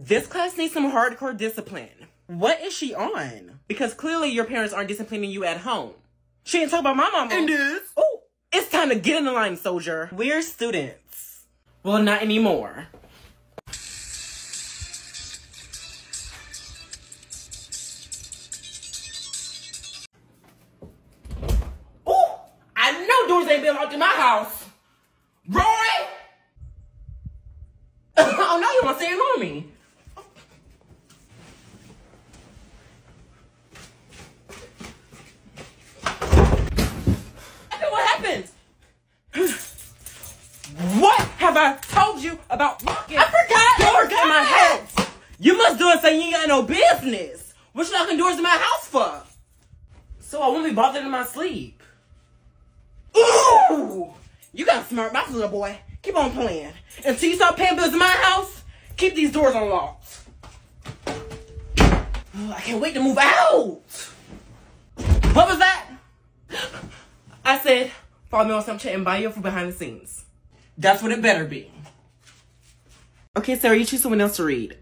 This class needs some hardcore discipline. What is she on? Because clearly your parents aren't disciplining you at home. She didn't talk about my mama. And this? Oh, it's time to get in the line, soldier. We're students. Well, not anymore. Doors unlocked. Oh, I can't wait to move out. What was that? I said, follow me on Snapchat and buy you for behind the scenes. That's what it better be. Okay, Sarah, you choose someone else to read.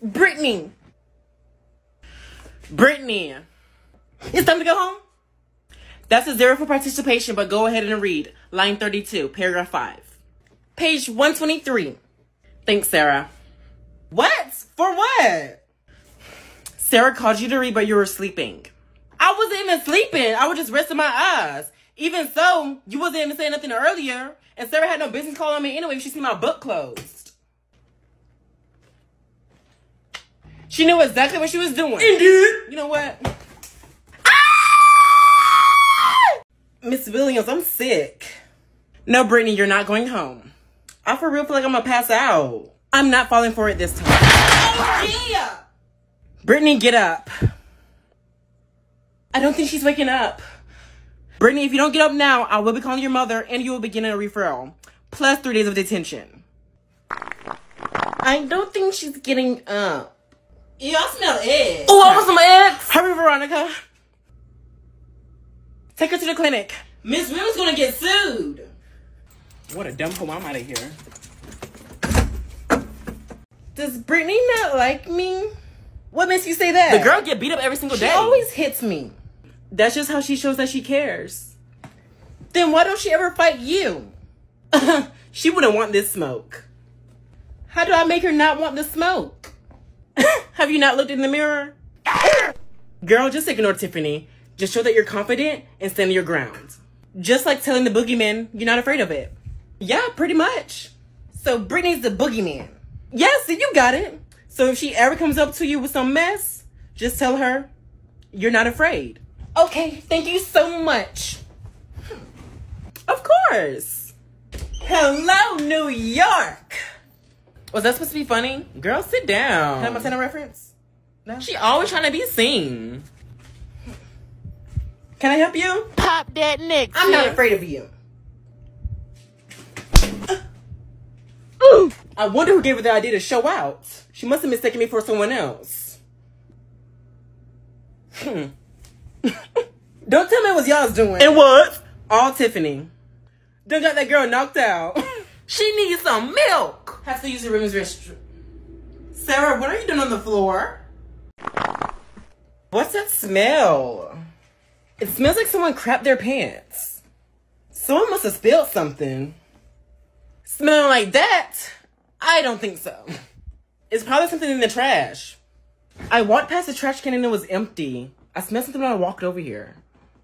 Brittany. Brittany. It's time to go home. That's a zero for participation, but go ahead and read. Line 32, paragraph 5. Page 123. Thanks, Sarah. What? For what? Sarah called you to read, but you were sleeping. I wasn't even sleeping. I was just resting my eyes. Even so, you wasn't even saying nothing earlier. And Sarah had no business calling me anyway if she see my book closed. She knew exactly what she was doing. Indeed. You know what? Ah! Miss Williams, I'm sick. No, Brittany, you're not going home. I for real feel like I'm gonna pass out. I'm not falling for it this time. Oh, yeah. Brittany, get up. I don't think she's waking up. Brittany, if you don't get up now, I will be calling your mother and you will be getting a referral. Plus three days of detention. I don't think she's getting up. Yeah, I smell eggs. Oh, I want some eggs. Hurry, Veronica. Take her to the clinic. Miss Williams gonna get sued. What a dumb hoe I'm out of here. Does Brittany not like me? What makes you say that? The girl get beat up every single She day. always hits me. That's just how she shows that she cares. Then why don't she ever fight you? she wouldn't want this smoke. How do I make her not want the smoke? Have you not looked in the mirror? Girl, just ignore Tiffany. Just show that you're confident and stand your ground. Just like telling the boogeyman you're not afraid of it. Yeah, pretty much. So Brittany's the boogeyman. Yes, you got it. So if she ever comes up to you with some mess, just tell her you're not afraid. Okay, thank you so much. Of course. Hello, New York. Was that supposed to be funny? Girl, sit down. Can I Montana reference? No. She always trying to be seen. Can I help you? Pop that neck. I'm not afraid of you. I wonder who gave her the idea to show out. She must have mistaken me for someone else. Hmm. Don't tell me it was y'all's doing. It was. all Tiffany. Done got that girl knocked out. She needs some milk. Have to use the room's restroom. Sarah, what are you doing on the floor? What's that smell? It smells like someone crapped their pants. Someone must have spilled something. Smelling like that? I don't think so. It's probably something in the trash. I walked past the trash can and it was empty. I smelled something when I walked over here.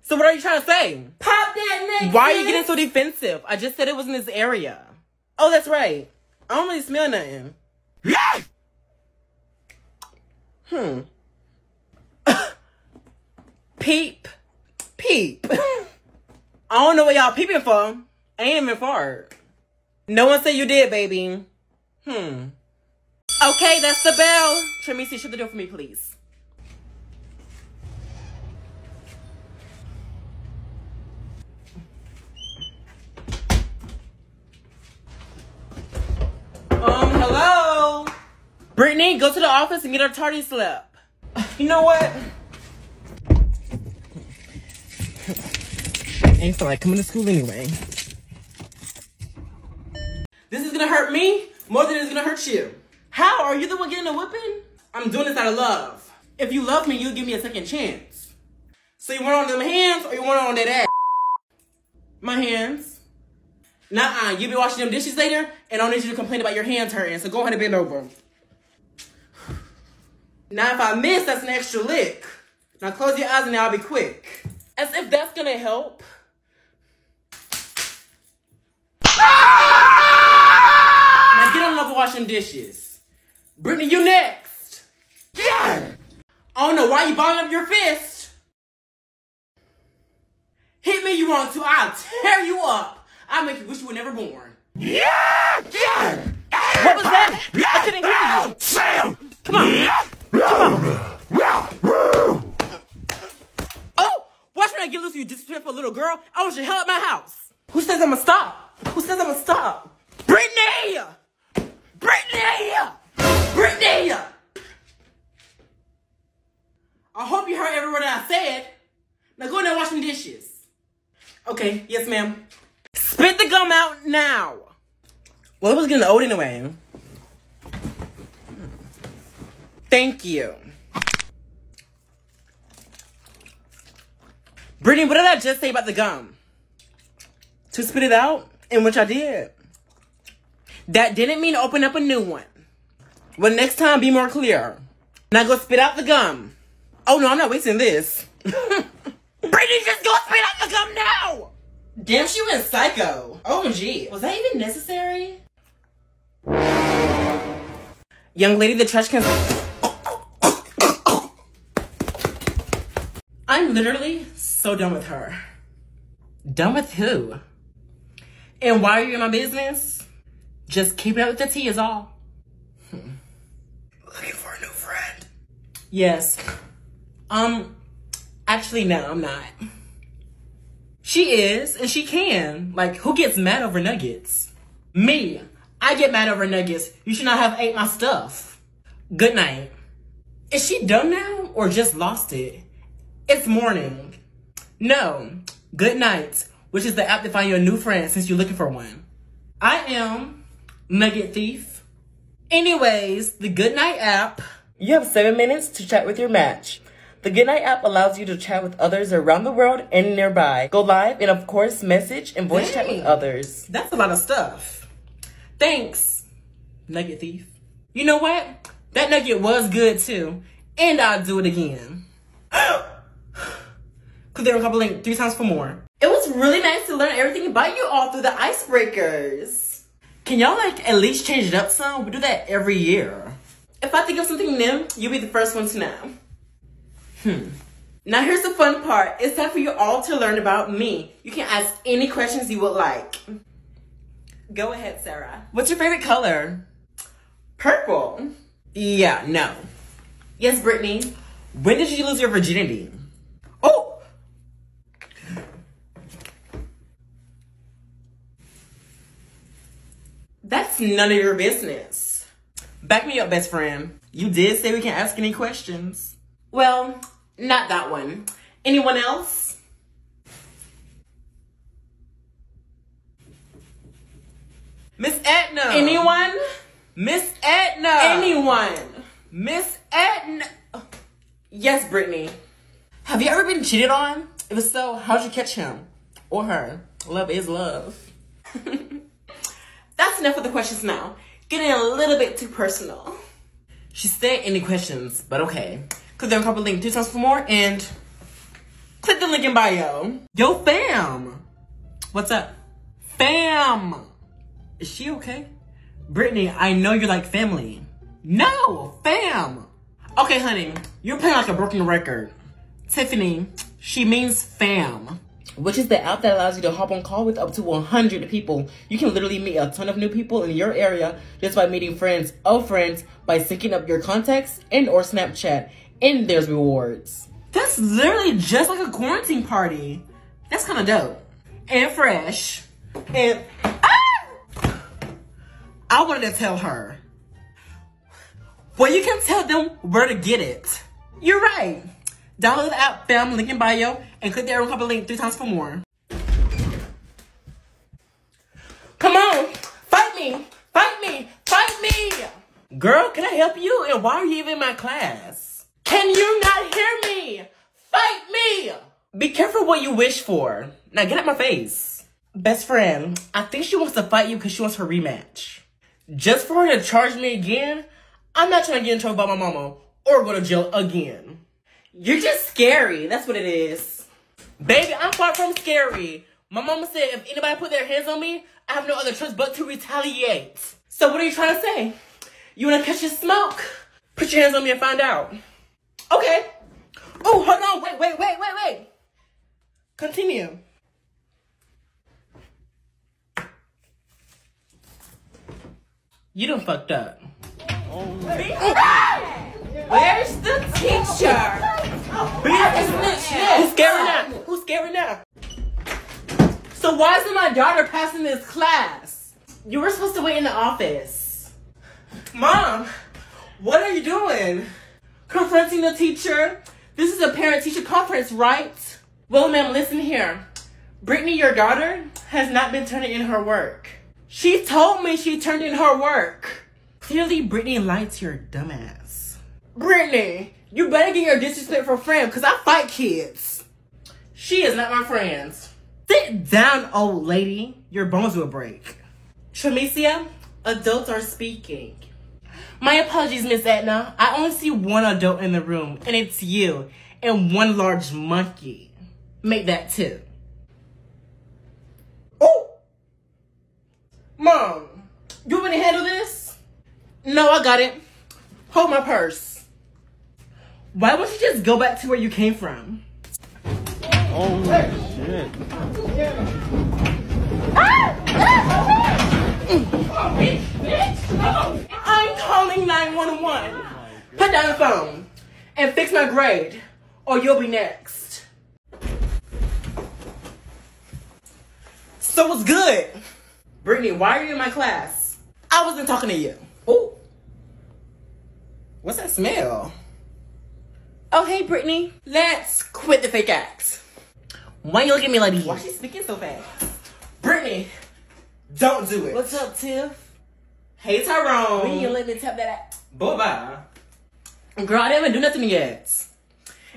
So what are you trying to say? Pop that neck. Why are you getting so defensive? I just said it was in this area. Oh, that's right. I don't really smell nothing. Hmm. Peep. Peep. I don't know what y'all peeping for. I ain't even fart. No one said you did, baby. Hmm. Okay, that's the bell. Tremisi, shut the door for me, please. Um, hello? Brittany, go to the office and get her tardy slip. You know what? Ain't feel like coming to school anyway. This is gonna hurt me more than it's gonna hurt you. How? Are you the one getting a whipping? I'm doing this out of love. If you love me, you'll give me a second chance. So you want on them hands or you want on that ass? My hands. Nuh-uh. You be washing them dishes later, and I don't need you to complain about your hands hurting, so go ahead and bend over. Now if I miss, that's an extra lick. Now close your eyes and I'll be quick. As if that's gonna help. now on washing dishes. Brittany, you next. Yeah. I don't know why you balling up your fist. Hit me you want to, I'll tear you up. I'll make you wish you were never born. Yeah! Yeah! What was that? I couldn't hear you. Sam! Come on. Oh, watch me not get loose, you disrespectful little girl. I want you to hell at my house. Who says I'm gonna stop? Who says I'm gonna stop? Brittany! Brittany! I hope you heard every word I said. Now go in there and wash some dishes. Okay, yes, ma'am. Spit the gum out now. Well, it was getting old anyway. Thank you. Brittany, what did I just say about the gum? To spit it out? In which I did. That didn't mean open up a new one. Well, next time, be more clear. Now go spit out the gum. Oh, no, I'm not wasting this. Brittany, just go spit out the gum now! Damn, she went psycho. OMG. Was that even necessary? Young lady, the trash can. I'm literally so done with her. Done with who? And why are you in my business? Just keep it up with the tea is all. Hmm. Looking for a new friend. Yes. Um, actually, no, I'm not. She is, and she can. Like, who gets mad over nuggets? Me. I get mad over nuggets. You should not have ate my stuff. Good night. Is she done now or just lost it? It's morning. No. Good night, which is the app to find your new friend since you're looking for one. I am Nugget Thief. Anyways, the Goodnight app. You have seven minutes to chat with your match. The Goodnight app allows you to chat with others around the world and nearby. Go live and, of course, message and voice chat with others. That's a lot of stuff. Thanks, Nugget Thief. You know what? That nugget was good too. And I'll do it again. Were couple link three times for more. It was really nice to learn everything about you all through the icebreakers. Can y'all like at least change it up some? We do that every year. If I think of something new, you'll be the first one to know. Hmm. Now here's the fun part. It's time for you all to learn about me. You can ask any questions you would like. Go ahead, Sarah. What's your favorite color? Purple. Yeah, no. Yes, Brittany. When did you lose your virginity? Oh! That's none of your business. Back me up, best friend. You did say we can ask any questions. Well, not that one. Anyone else? Miss Etna. Anyone? Miss Etna. Anyone? Miss Etna. Yes, Brittany. Have you ever been cheated on? If so, how'd you catch him? Or her? Love is love. That's enough of the questions now. Getting a little bit too personal. She said any questions, but okay. Click the couple link two times for more and click the link in bio. Yo, fam. What's up? Fam. Is she okay? Brittany, I know you're like family. No, fam. Okay, honey, you're playing like a broken record. Tiffany, she means fam. Which is the app that allows you to hop on call with up to 100 people. You can literally meet a ton of new people in your area just by meeting friends of friends by syncing up your contacts and or Snapchat. And there's rewards. That's literally just like a quarantine party. That's kind of dope. And fresh. And ah! I wanted to tell her. Well, you can tell them where to get it. You're right. Download the app, fam, link in bio, and click the arrow copy link three times for more. Come on, fight me, fight me, fight me. Girl, can I help you? And why are you even in my class? Can you not hear me? Fight me! Be careful what you wish for. Now get out my face. Best friend, I think she wants to fight you because she wants her rematch. Just for her to charge me again, I'm not trying to get in trouble by my mama or go to jail again. You're just scary. That's what it is. Baby, I'm far from scary. My mama said if anybody put their hands on me, I have no other choice but to retaliate. So what are you trying to say? You wanna catch your smoke? Put your hands on me and find out. Okay. Oh, hold on. Wait, wait, wait, wait, wait. Continue. You done fucked up. Oh, Where's the teacher? Who's scary now? Who's scary now? So why isn't my daughter passing this class? You were supposed to wait in the office. Mom, what are you doing? Confronting the teacher? This is a parent-teacher conference, right? Well, ma'am, listen here. Brittany, your daughter, has not been turning in her work. She told me she turned in her work. Clearly, Brittany lied to your dumbass. Brittany, you better get your disrespectful friend, because I fight kids. She is not my friend. Sit down, old lady. Your bones will break. Tramicia, adults are speaking. My apologies, Miss Etna. I only see one adult in the room, and it's you, and one large monkey. Make that two. Oh! Mom, you want me to handle this? No, I got it. Hold my purse. Why won't you just go back to where you came from? Oh shit. I'm calling 911. Put down the phone and fix my grade, or you'll be next. So what's good? Brittany, why are you in my class? I wasn't talking to you. Oh. What's that smell? Oh, hey, Brittany. Let's quit the fake acts. Why you look at me like that? Why this? she speaking so fast? Brittany, don't do it. What's up, Tiff? Hey Tyrone. When you let me tap that Bye bye. Girl, I didn't even do nothing yet.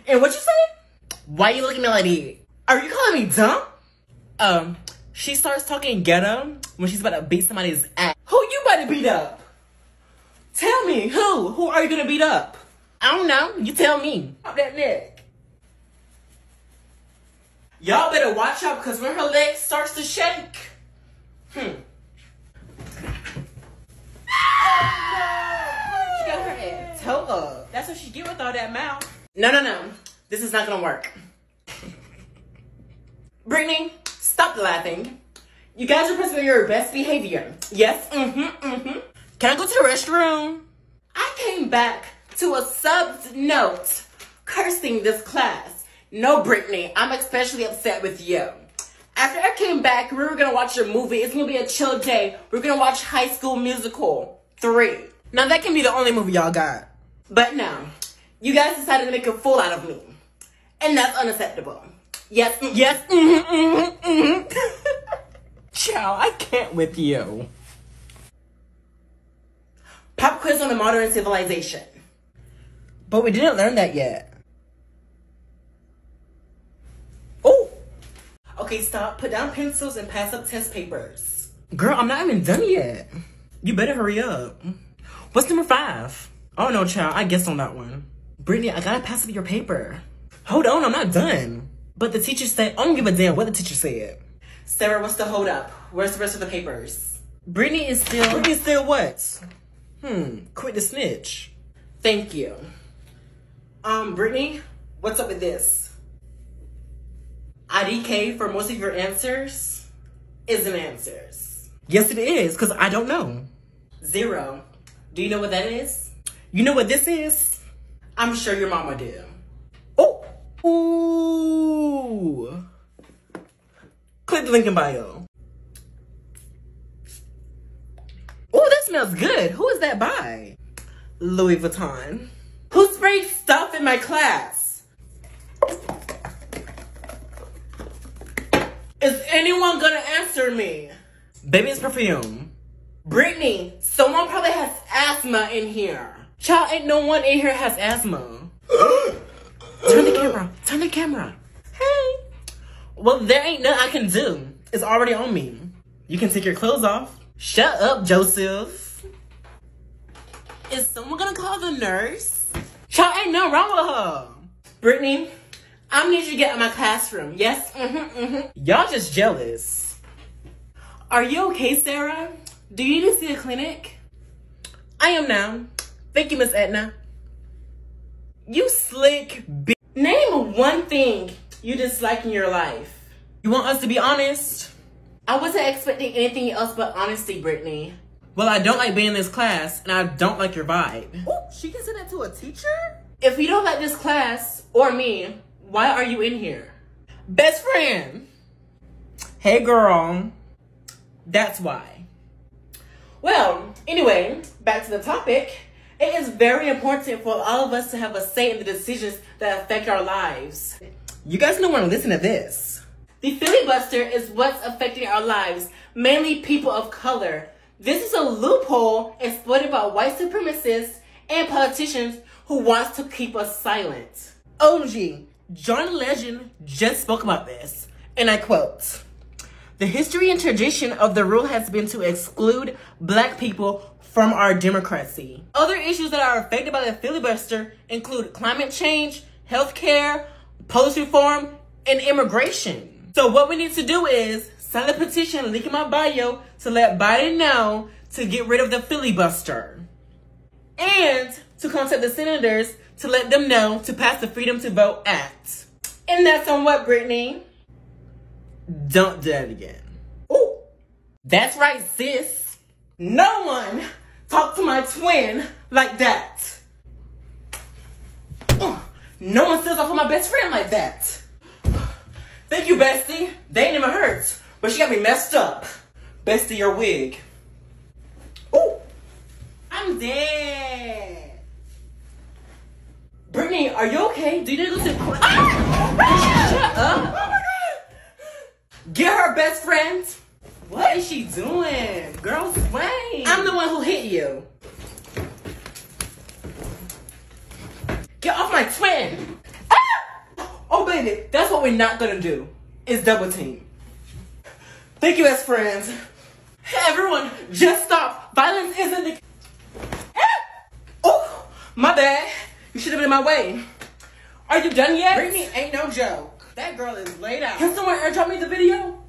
And what you say? Why you looking at me like that? Are you calling me dumb? Um, she starts talking ghetto when she's about to beat somebody's ass. Who you about to beat up? Tell me, who? Who are you gonna beat up? I don't know. You tell me. Pop that neck. Y'all better watch out because when her leg starts to shake. Hmm. Oh She got her head toe up. That's what she get with all that mouth. No, no, no. This is not gonna work. Brittany, stop laughing. You guys are supposed to be your best behavior. Yes? Mm-hmm, mm-hmm. Can I go to the restroom? I came back to a sub note cursing this class. No, Brittany, I'm especially upset with you. After I came back, we were gonna watch a movie. It's gonna be a chill day. We're gonna watch High School Musical 3. Now that can be the only movie y'all got. But no, you guys decided to make a fool out of me. And that's unacceptable. Yes, mm, yes, mm-hmm, mm-hmm, mm-hmm. Chow, I can't with you. Pop quiz on the modern civilization. But we didn't learn that yet. Oh, Okay, stop. Put down pencils and pass up test papers. girl, I'm not even done yet. You better hurry up. What's number five? Oh no, child, I guessed on that one. Brittany, I gotta pass up your paper. Hold on, I'm not done. But the teacher said, I don't give a damn what the teacher said. Sarah, what's the hold up? Where's the rest of the papers? Brittany is still. Brittany still what? Hmm, quit the snitch. Thank you. Um, Brittany, what's up with this? IDK for most of your answers isn't answers. Yes, it is, because I don't know. Zero. Do you know what that is? You know what this is? I'm sure your mama do. Oh! Ooh! Click the link in bio. Oh, that smells good. Who is that by? Louis Vuitton. Who sprayed stuff in my class? Is anyone gonna answer me? Baby, it's perfume. Brittany, someone probably has asthma in here. Child, ain't no one in here has asthma. Turn the camera. Turn the camera. Hey. Well, there ain't nothing I can do. It's already on me. You can take your clothes off. Shut up, Joseph. Is someone gonna call the nurse? Child, ain't nothing wrong with her. Brittany, I need you to get out of my classroom. Yes? Mm-hmm, mm-hmm. Y'all just jealous. Are you okay, Sarah? Do you need to see a clinic? I am now. Thank you, Miss Edna. You slick bitch. Name one thing you dislike in your life. You want us to be honest? I wasn't expecting anything else but honesty, Brittany. Well, I don't like being in this class, and I don't like your vibe. Ooh, she can send that to a teacher? If you don't like this class or me, why are you in here? Best friend. Hey, girl. That's why. Well, anyway, back to the topic. It is very important for all of us to have a say in the decisions that affect our lives. You guys don't want to listen to this. The filibuster is what's affecting our lives, mainly people of color. This is a loophole exploited by white supremacists and politicians who wants to keep us silent. OG, John Legend just spoke about this, and I quote, the history and tradition of the rule has been to exclude black people from our democracy. Other issues that are affected by the filibuster include climate change, healthcare, police reform, and immigration. So what we need to do is sign a petition, link in my bio to let Biden know to get rid of the filibuster. And to contact the senators to let them know to pass the Freedom to Vote Act. And that's on what, Brittany? Don't do that again. Ooh, that's right, sis. No one talk to my twin like that. No one says off on my best friend like that. Thank you, Bestie. They ain't even hurt, but she got me messed up. Bestie, your wig. Oh, I'm dead. Brittany, are you okay? Do you need to go to the ah! Shut up. Oh my god. Get her best friend. What is she doing? Girl, wait. I'm the one who hit you. Get off my twin. Ah! Oh, baby, that's what we're not gonna do. Is double team. Thank you, best friends. Everyone, just stop. Violence isn't the. Ah! Oh, my bad. You should have been in my way. Are you done yet? Brittany ain't no joke. That girl is laid out. Can someone airdrop me the video?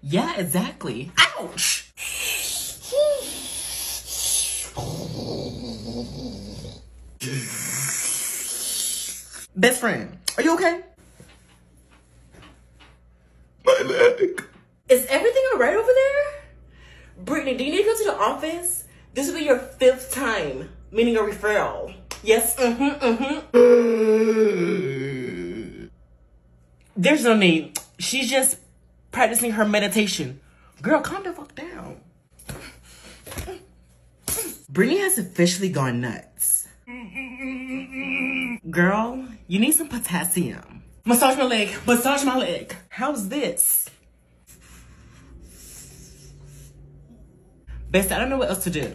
Yeah, exactly. Ouch! Best friend, are you okay? My leg. Is everything alright over there? Brittany, do you need to go to the office? This will be your fifth time, meaning a referral. Yes, mm-hmm, mm-hmm. There's no need. She's just practicing her meditation. Girl, calm the fuck down. Brittany has officially gone nuts. Girl, you need some potassium. Massage my leg. Massage my leg. How's this? Best, I don't know what else to do.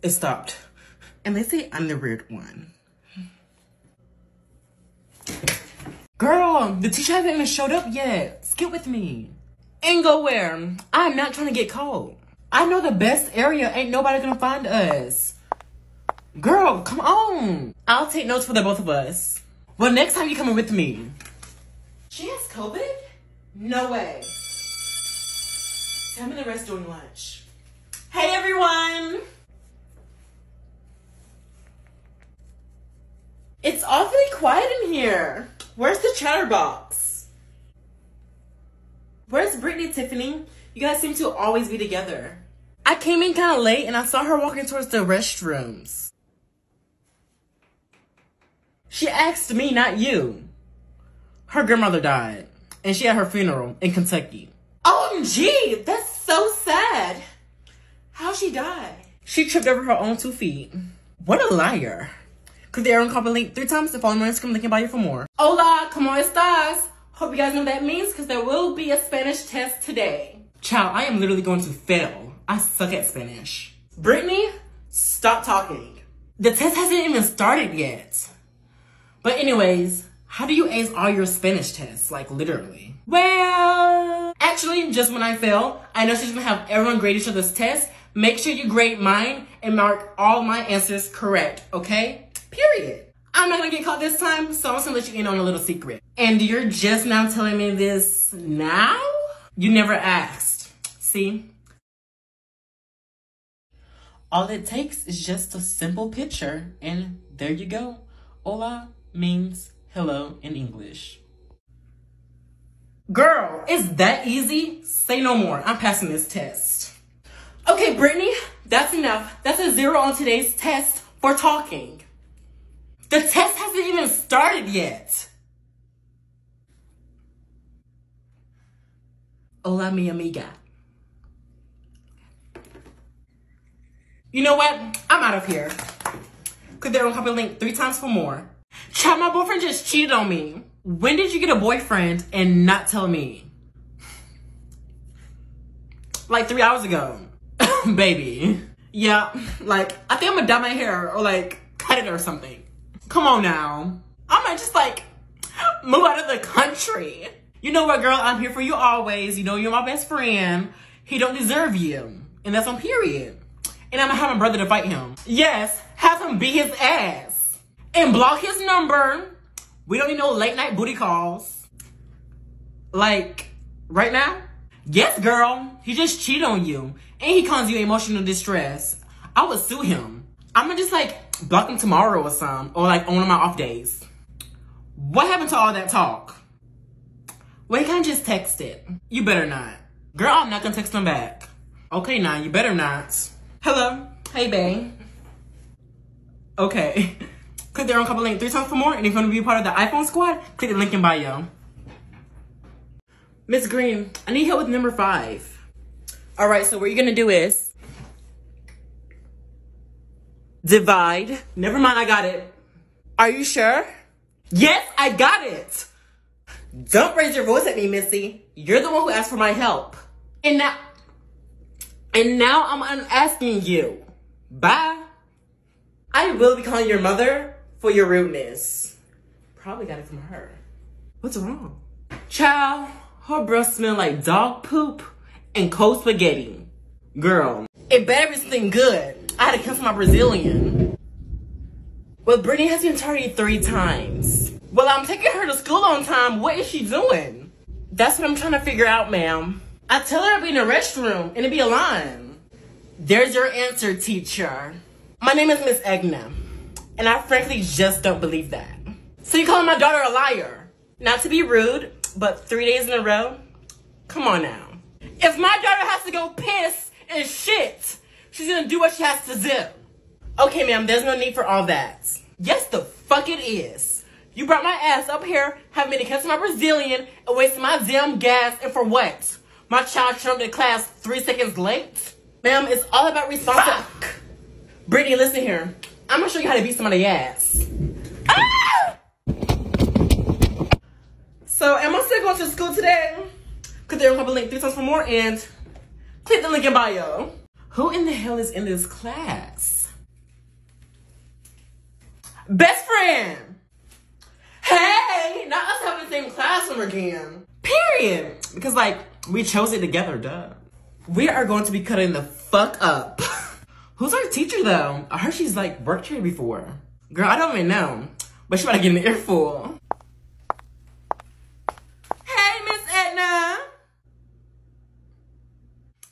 It stopped. And they say I'm the weird one. Girl, the teacher hasn't even showed up yet. Skip with me. And go where? I'm not trying to get caught. I know the best area. Ain't nobody gonna find us. Girl, come on. I'll take notes for the both of us. Well, next time you coming with me. She has COVID? No way. Tell me the rest during lunch. Hey, everyone. It's awfully quiet in here. Where's the chatterbox? Where's Brittany, Tiffany? You guys seem to always be together. I came in kind of late and I saw her walking towards the restrooms. She asked me, not you. Her grandmother died, and she had her funeral in Kentucky. OMG, that's so sad. How'd she died? She tripped over her own two feet. What a liar. Click the arrow and copy link three times to follow me on Instagram, link in bio for more. Hola, como estas? Hope you guys know what that means because there will be a Spanish test today. Child, I am literally going to fail. I suck at Spanish. Brittany, stop talking. The test hasn't even started yet. But anyways, how do you ace all your Spanish tests? Like literally. Well, actually, just when I fail, I know she's gonna have everyone grade each other's tests. Make sure you grade mine and mark all my answers correct, okay? Period. I'm not gonna get caught this time, so I'm just gonna let you in on a little secret. And you're just now telling me this now? You never asked. See? All it takes is just a simple picture, and there you go. Hola means hello in English. Girl, it's that easy? Say no more. I'm passing this test. Okay, Brittany, that's enough. That's a zero on today's test for talking. The test hasn't even started yet. Hola, mi amiga. You know what? I'm out of here. Click there on copy link three times for more. Chat, my boyfriend just cheated on me. When did you get a boyfriend and not tell me? Like three hours ago. Baby. Yeah, like, I think I'm gonna dye my hair or like cut it or something. Come on now. I might just like move out of the country. You know what, girl? I'm here for you always. You know you're my best friend. He don't deserve you. And that's on period. And I'm gonna have my brother to fight him. Yes, have him beat his ass. And block his number. We don't need no late night booty calls. Like, right now? Yes, girl. He just cheated on you. And he caused you emotional distress. I would sue him. I'm gonna just like block him tomorrow or some. Or like on my off days. What happened to all that talk? He can't just text it. You better not. Girl, I'm not gonna text him back. Okay, now, you better not. Hello. Hey, babe. Okay. Click there on couple link three times for more. And if you want to be part of the iPhone squad, click the link in bio. Miss Green, I need help with number five. All right, so what you're gonna do is divide. Never mind, I got it. Are you sure? Yes, I got it. Don't raise your voice at me, Missy. You're the one who asked for my help. And now, and now I'm asking you. Bye. I will be calling your mother for your rudeness. Probably got it from her. What's wrong? Child, her breath smell like dog poop and cold spaghetti. Girl, it better be something good. I had to come cancel my Brazilian. Well, Brittany has been tardy three times. Well, I'm taking her to school on time. What is she doing? That's what I'm trying to figure out, ma'am. I tell her I'll be in the restroom and it'd be a line. There's your answer, teacher. My name is Miss Egna, and I frankly just don't believe that. So you calling my daughter a liar? Not to be rude, but three days in a row? Come on now. If my daughter has to go piss and shit, she's gonna do what she has to do. Okay, ma'am, there's no need for all that. Yes, the fuck it is. You brought my ass up here, having me to cancel my Brazilian, and wasting my damn gas, and for what? My child showed up to class three seconds late? Ma'am, it's all about responsibility. Brittany, listen here. I'm gonna show you how to beat somebody's ass. Ah! So, am I still going to school today? Click the link three times for more and click the link in bio. Who in the hell is in this class? Best friend! Hey! Not us having the same classroom again. Period. Because, like, we chose it together, duh. We are going to be cutting the fuck up. Who's our teacher, though? I heard she's, like, worked here before. Girl, I don't even know. But she about to get an earful. Hey, Miss Edna!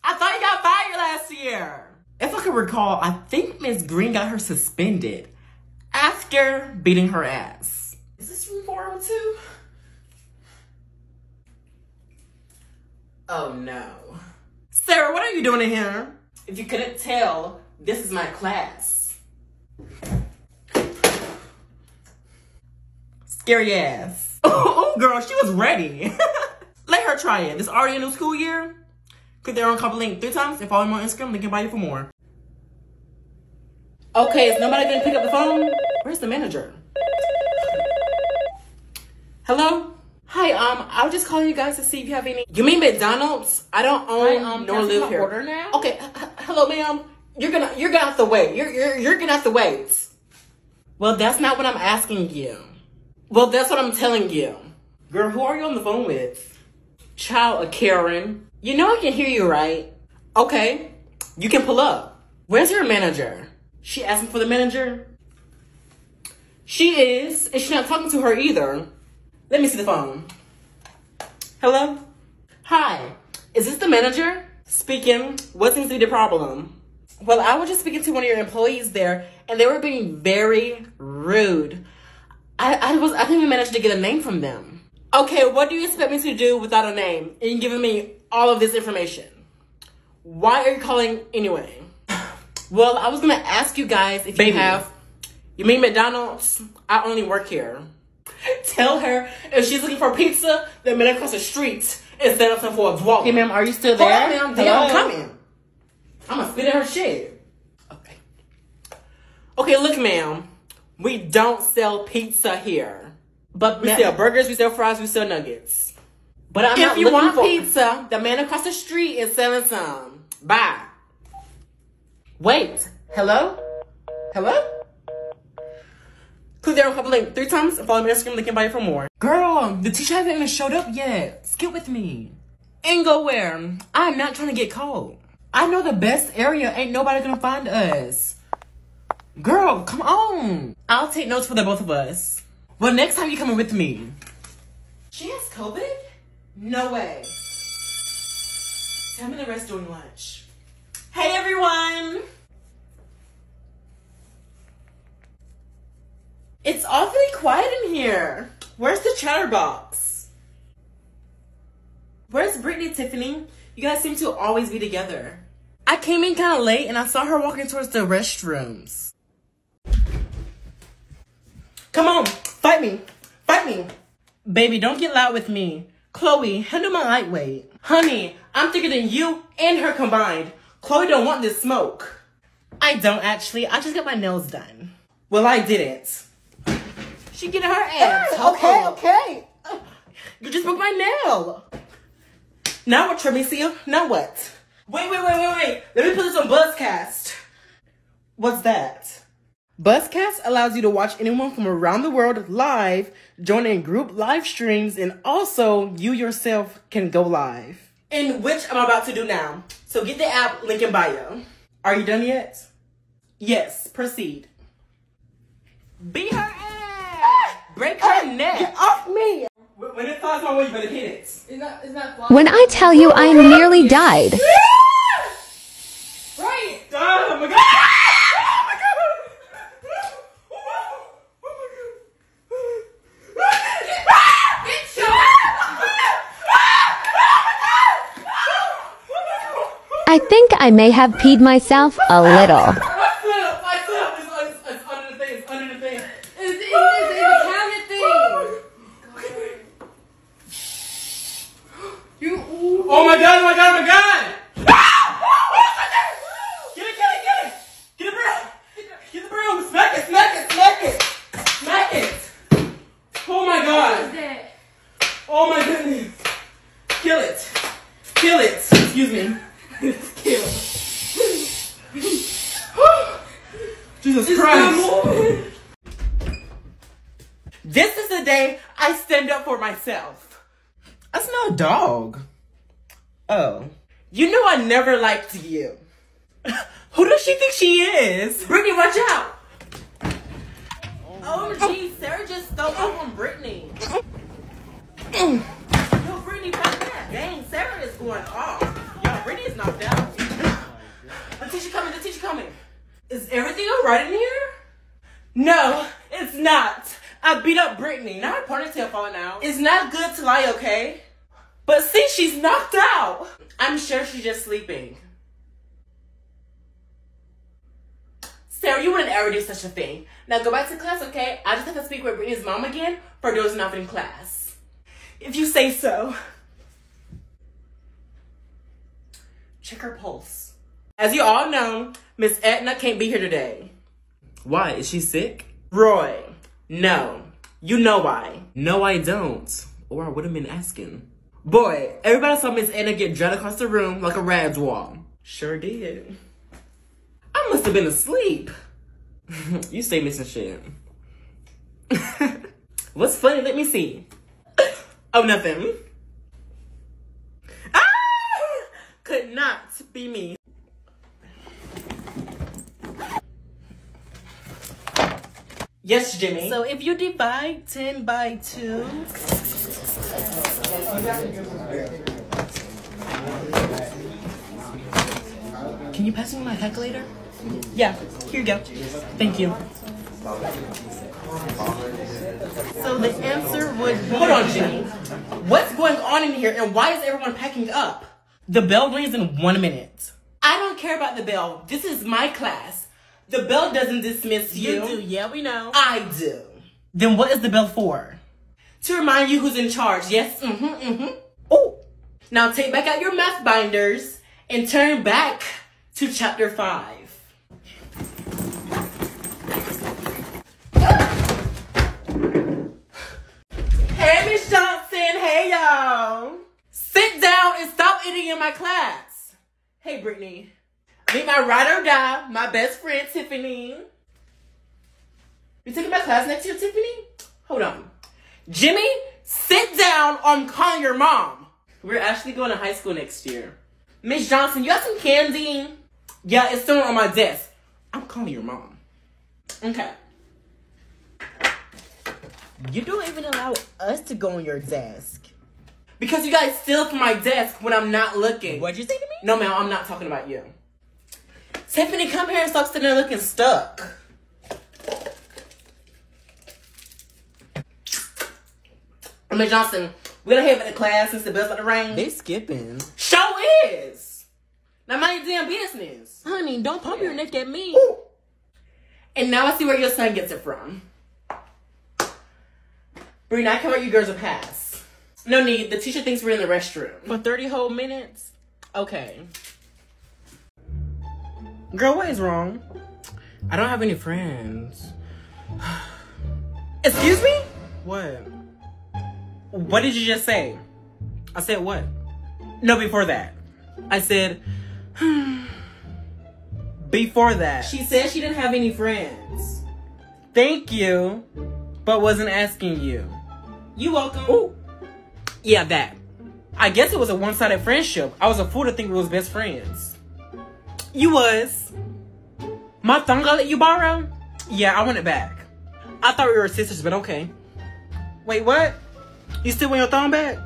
I thought you got fired last year. If I can recall, I think Miss Green got her suspended after beating her ass. Is this room 402? Oh no. Sarah, what are you doing in here? If you couldn't tell, this is my class. Scary ass. Oh, girl, she was ready. Let her try it. It's already a new school year. Click there on copy link three times and follow me on Instagram. Link in bio for more. Okay, is nobody gonna pick up the phone? Where's the manager? Hello? Hi, um, I was just calling you guys to see if you have any. You mean McDonald's? I don't own Hi, um, nor live here. order now? Okay, hello, ma'am. You're gonna you're gonna have to wait. You're you're you're gonna have to wait. Well, that's not what I'm asking you. Well, that's what I'm telling you. Girl, who are you on the phone with? Child, a Karen. You know I can hear you, right? Okay, you can pull up. Where's your manager? She asking for the manager? She is, and she's not talking to her either. Let me see the phone. Hello? Hi, is this the manager? Speaking. What seems to be the problem? Well, I was just speaking to one of your employees there, and they were being very rude. I, I was I think we managed to get a name from them. Okay, what do you expect me to do without a name and giving me all of this information? Why are you calling anyway? Well, I was gonna ask you guys if Baby. you have. You mean McDonald's? I only work here. Tell her if she's looking for pizza, then meet across the street instead of some for a walk. Hey, ma'am, are you still Hold there? on, ma'am. I'm coming. I'm gonna spit in her shit. Okay. Okay, look, ma'am. We don't sell pizza here. But We ma- sell burgers, we sell fries, we sell nuggets. But I'm if not you want for pizza, the man across the street is selling some. Bye. Wait. Hello? Hello? Click there on couple link three times and follow me on Instagram link it for more. Girl, the teacher hasn't even showed up yet. Skip with me. And go where? I'm not trying to get caught. I know the best area. Ain't nobody gonna find us. Girl, come on. I'll take notes for the both of us. Well, next time you coming with me. She has COVID? No way. Tell me the rest during lunch. Hey everyone! It's awfully quiet in here. Where's the chatterbox? Where's Brittany, Tiffany? You guys seem to always be together. I came in kind of late and I saw her walking towards the restrooms. Come on, fight me. Fight me. Baby, don't get loud with me. Chloe, handle my lightweight. Honey, I'm thicker than you and her combined. Chloe don't want this smoke. I don't actually. I just got my nails done. Well, I didn't. She getting her ass. okay, okay. You just broke my nail. Now what, Tremicia? Now what? Wait, wait, wait, wait, wait. Let me put this on Buzzcast. What's that? Buzzcast allows you to watch anyone from around the world live, join in group live streams, and also you yourself can go live. In which I'm about to do now. So get the app, link in bio. Are you done yet? Yes, proceed. Be her ass! Ah! Break her ah! neck! Get off me! When it falls my way, you better hit it. When I tell you I nearly died, Right! Oh my god! Oh my god! I think I may have peed myself a little. I slid up! I slid up! It's, it's, it's under the thing, it's under the thing. It's, it's, it's in the cabinet thing. You. Ooh. Oh my god, oh my god, oh my god! Get it, get it, get it! Get the broom! Get the broom! Smack it, smack it, smack it! Smack it! Oh my god! Oh my goodness! Kill it! Kill it! Excuse me. Kill it. Jesus Christ! This is the day I stand up for myself. I smell a dog. Oh. You know I never liked you. Who does she think she is? Brittany, watch out! Oh, gee, Sarah just stole up on Brittany. Yo, Brittany, back that. Dang, Sarah is going off. Yo, Brittany is knocked out. The teacher coming, the teacher coming. Is everything alright in here? No, it's not. I beat up Brittany. Now her ponytail falling out. It's not good to lie, okay? But see, she's knocked out. I'm sure she's just sleeping. Sarah, you wouldn't ever do such a thing. Now go back to class, okay? I just have to speak with Brittany's mom again for dozing off in class. If you say so. Check her pulse. As you all know, Miss Etna can't be here today. Why? Is she sick? Roy, no. You know why. No, I don't. Or I would have been asking. Boy, everybody saw Miss Anna get dragged across the room like a rag wall. Sure did. I must have been asleep. you stay missing shit. What's funny? Let me see. Oh, nothing. Ah! Could not be me. Yes, Jimmy. So if you divide 10 by 2, can you pass me my calculator? Yeah, here you go. Thank you. So the answer would be. Hold on, Jimmy. What's going on in here and why is everyone packing up? The bell rings in one minute. I don't care about the bell. This is my class. The bell doesn't dismiss you. You do, yeah, we know. I do. Then what is the bell for? To remind you who's in charge. Yes, mm-hmm, mm-hmm. Oh, Now take back out your math binders and turn back to chapter five. Hey, Miss. Hey, y'all. Sit down and stop eating in my class. Hey, Brittany. Meet my ride or die, my best friend, Tiffany. You taking my class next year, Tiffany? Hold on. Jimmy, sit down or I'm calling your mom. We're actually going to high school next year. Miss Johnson, you got some candy? Yeah, it's still on my desk. I'm calling your mom. Okay. you don't even allow us to go on your desk. Because you guys steal from my desk when I'm not looking. What'd you say to me? No, ma'am, I'm not talking about you. Tiffany, come here and stop sitting there looking stuck. Miss Johnson, we gonna have back to class since the bell's of the ring. They skipping. Show is. Now mind your damn business. Honey, don't pump your neck at me. And now I see where your son gets it from. Bree, I can write you girls a pass. No need. The teacher thinks we're in the restroom. For 30 whole minutes? Okay. Girl, what is wrong? I don't have any friends. Excuse me? What? What did you just say? I said what? No, before that. I said, before that. She said she didn't have any friends. Thank you, but wasn't asking you. You welcome. Ooh. Yeah, that. I guess it was a one sided friendship. I was a fool to think we was best friends. You was. My thong I let you borrow? Yeah, I want it back. I thought we were sisters, but okay. Wait, what? You still want your thong back?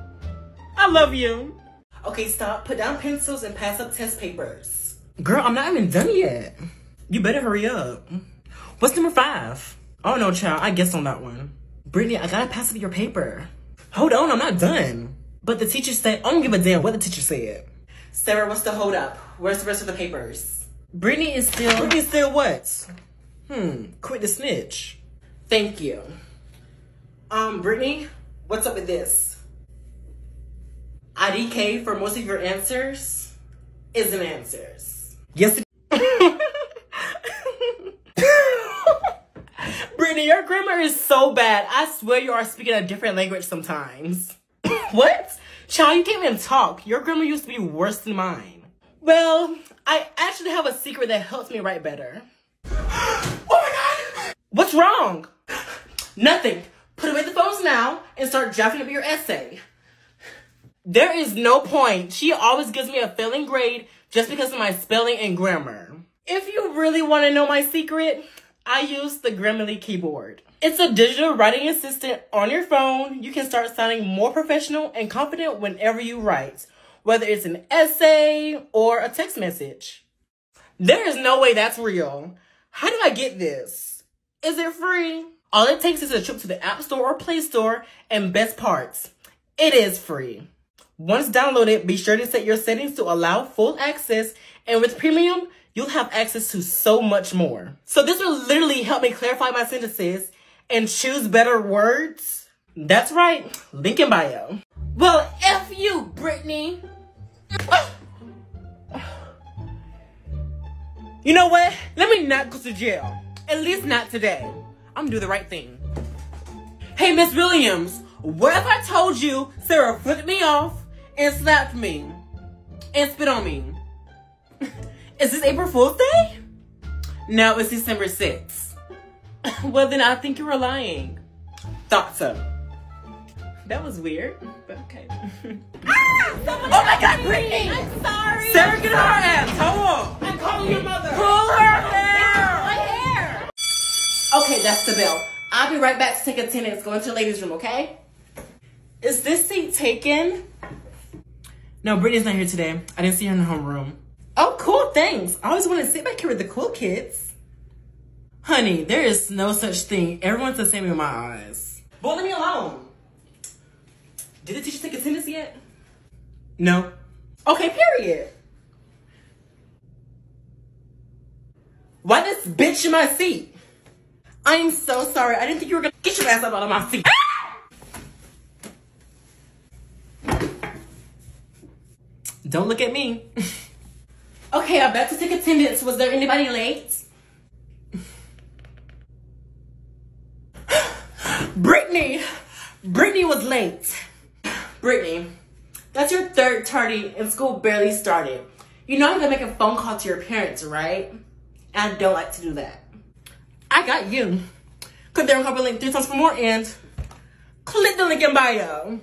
I love you. Okay, stop. Put down pencils and pass up test papers. Girl, I'm not even done yet. You better hurry up. What's number five? Oh no, child. I guessed on that one. Brittany, I gotta pass up your paper. Hold on, I'm not done. But the teacher said, I don't give a damn what the teacher said. Sarah, what's the hold up? Where's the rest of the papers? Brittany is still. Brittany is still what? Hmm. Quit the snitch. Thank you. Um, Brittany, what's up with this? IDK for most of your answers isn't answers. Yes. It- Brittany, your grammar is so bad. I swear you are speaking a different language sometimes. what? Child, you can't even talk. Your grammar used to be worse than mine. Well, I actually have a secret that helps me write better. Oh my god! What's wrong? Nothing. Put away the phones now and start drafting up your essay. There is no point. She always gives me a failing grade just because of my spelling and grammar. If you really want to know my secret, I use the Grammarly keyboard. It's a digital writing assistant on your phone. You can start sounding more professional and confident whenever you write, whether it's an essay or a text message. There is no way that's real. How do I get this? Is it free? All it takes is a trip to the App Store or Play Store, and best parts, it is free. Once downloaded, be sure to set your settings to allow full access, and with premium, you'll have access to so much more. So this will literally help me clarify my sentences and choose better words. That's right, link in bio. Well, F you, Brittany. You know what? Let me not go to jail. At least not today. I'm gonna do the right thing. Hey, Miss Williams, what if I told you Sarah flipped me off and slapped me and spit on me? Is this April Fool's Day? No, it's December 6th. well, then I think you were lying. Thought so. That was weird, but okay. ah, oh my god, Brittany! I'm sorry. Sarah, get her ass! Hold on! I'm calling your mother. Pull her hair! Okay, that's the bill. I'll be right back to take attendance. Go into the ladies' room, okay? Is this seat taken? No, Brittany's not here today. I didn't see her in the homeroom. Oh, cool, thanks. I always want to sit back here with the cool kids. Honey, there is no such thing. Everyone's the same in my eyes. Boy, leave me alone. Did the teacher take attendance yet? No. Okay, period. Why this bitch in my seat? I am so sorry. I didn't think you were gonna get your ass up out of my seat. Ah! Don't look at me. Okay, I'm back to take attendance. Was there anybody late? Brittany! Brittany was late. Brittany, that's your third tardy and school barely started. You know I'm gonna make a phone call to your parents, right? And I don't like to do that. I got you. Click the copy link three times for more and click the link in bio.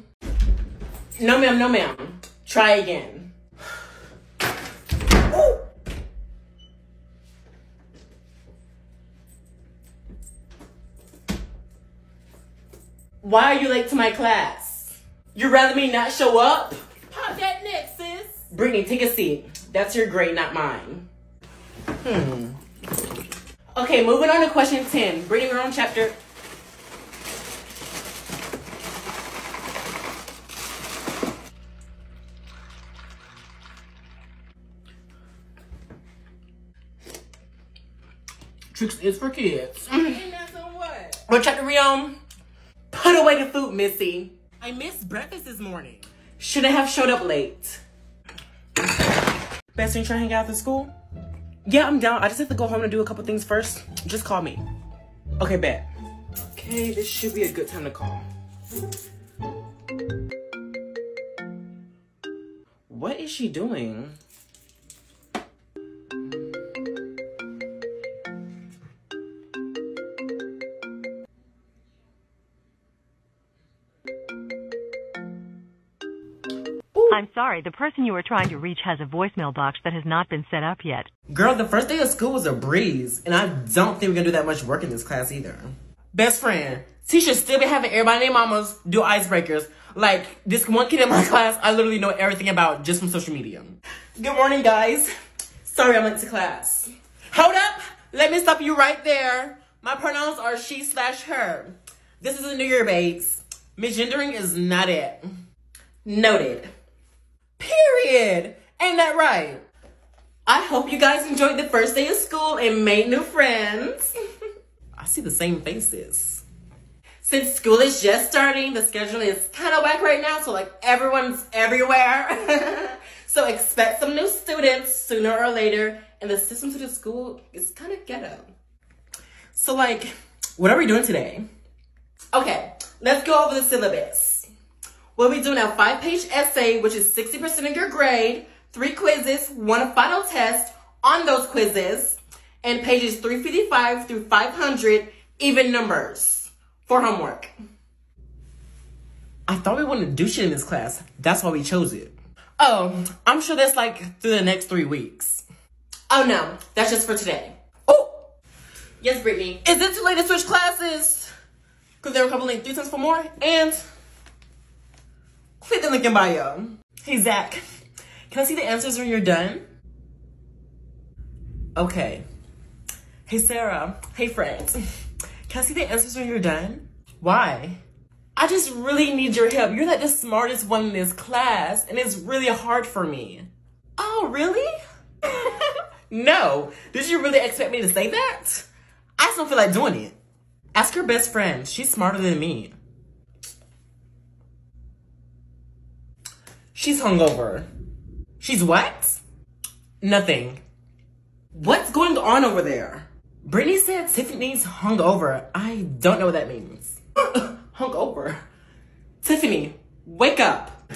No ma'am, no ma'am. Try again. Ooh. Why are you late to my class? You'd rather me not show up? Pop that neck, sis. Brittany, take a seat. That's your grade, not mine. Hmm. Okay, moving on to question 10. Brittany, your own chapter. Tricks is for kids. And that's on what? What chapter we on? Put away the food, Missy. I missed breakfast this morning. Shouldn't have showed up late. Best thing trying to hang out after school? Yeah, I'm down. I just have to go home and do a couple things first. Just call me. Okay, bet. Okay, this should be a good time to call. What is she doing? I'm sorry, the person you are trying to reach has a voicemail box that has not been set up yet. Girl, the first day of school was a breeze, and I don't think we're gonna do that much work in this class either. Best friend, teachers still be having everybody named mamas do icebreakers. Like this one kid in my class, I literally know everything about just from social media. Good morning, guys. Sorry I'm late to class. Hold up, let me stop you right there. My pronouns are she slash her. This is a new year, babes. Misgendering is not it. Noted. Period. Ain't that right? I hope you guys enjoyed the first day of school and made new friends. I see the same faces. Since school is just starting, the schedule is kind of whack right now, so like everyone's everywhere. so expect some new students sooner or later, and the system to the school is kind of ghetto. So like, what are we doing today? Okay, let's go over the syllabus. We'll be doing a five-page essay, which is 60% of your grade, three quizzes, one final test on those quizzes, and pages 355 through 500, even numbers, for homework. I thought we wanted to do shit in this class. That's why we chose it. Oh, I'm sure that's like through the next three weeks. Oh no, that's just for today. Oh! Yes, Brittany. Is it too late to switch classes? Because there are a couple links three times for more, and click the link in bio. Hey, Zach, can I see the answers when you're done? Okay. Hey, Sarah. Hey, friends. Can I see the answers when you're done? Why? I just really need your help. You're like the smartest one in this class, and it's really hard for me. Oh, really? no. Did you really expect me to say that? I just don't feel like doing it. Ask your best friend. She's smarter than me. She's hungover. She's what? Nothing. What's going on over there? Brittany said Tiffany's hungover. I don't know what that means. hungover. Tiffany, wake up.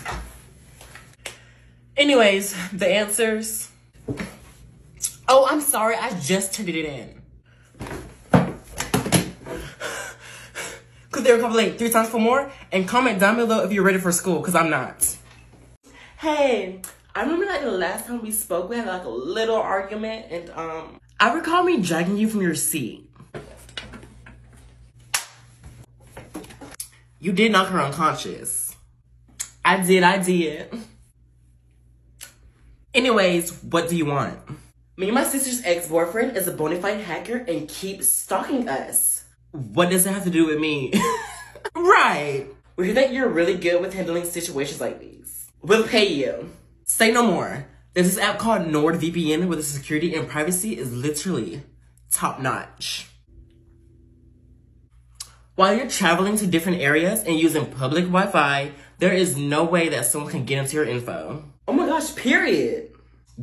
Anyways, the answers. Oh, I'm sorry. I just turned it in. Could there couple late three times for more? And comment down below if you're ready for school, because I'm not. Hey, I remember like the last time we spoke, we had like a little argument, and um, I recall me dragging you from your seat. You did knock her unconscious. I did, I did. Anyways, what do you want? Me and my sister's ex-boyfriend is a bona fide hacker and keeps stalking us. What does it have to do with me? right. We hear that you're really good with handling situations like these. We'll pay you. Say no more. There's this app called NordVPN where the security and privacy is literally top notch. While you're traveling to different areas and using public Wi-Fi, there is no way that someone can get into your info. Oh my gosh, period.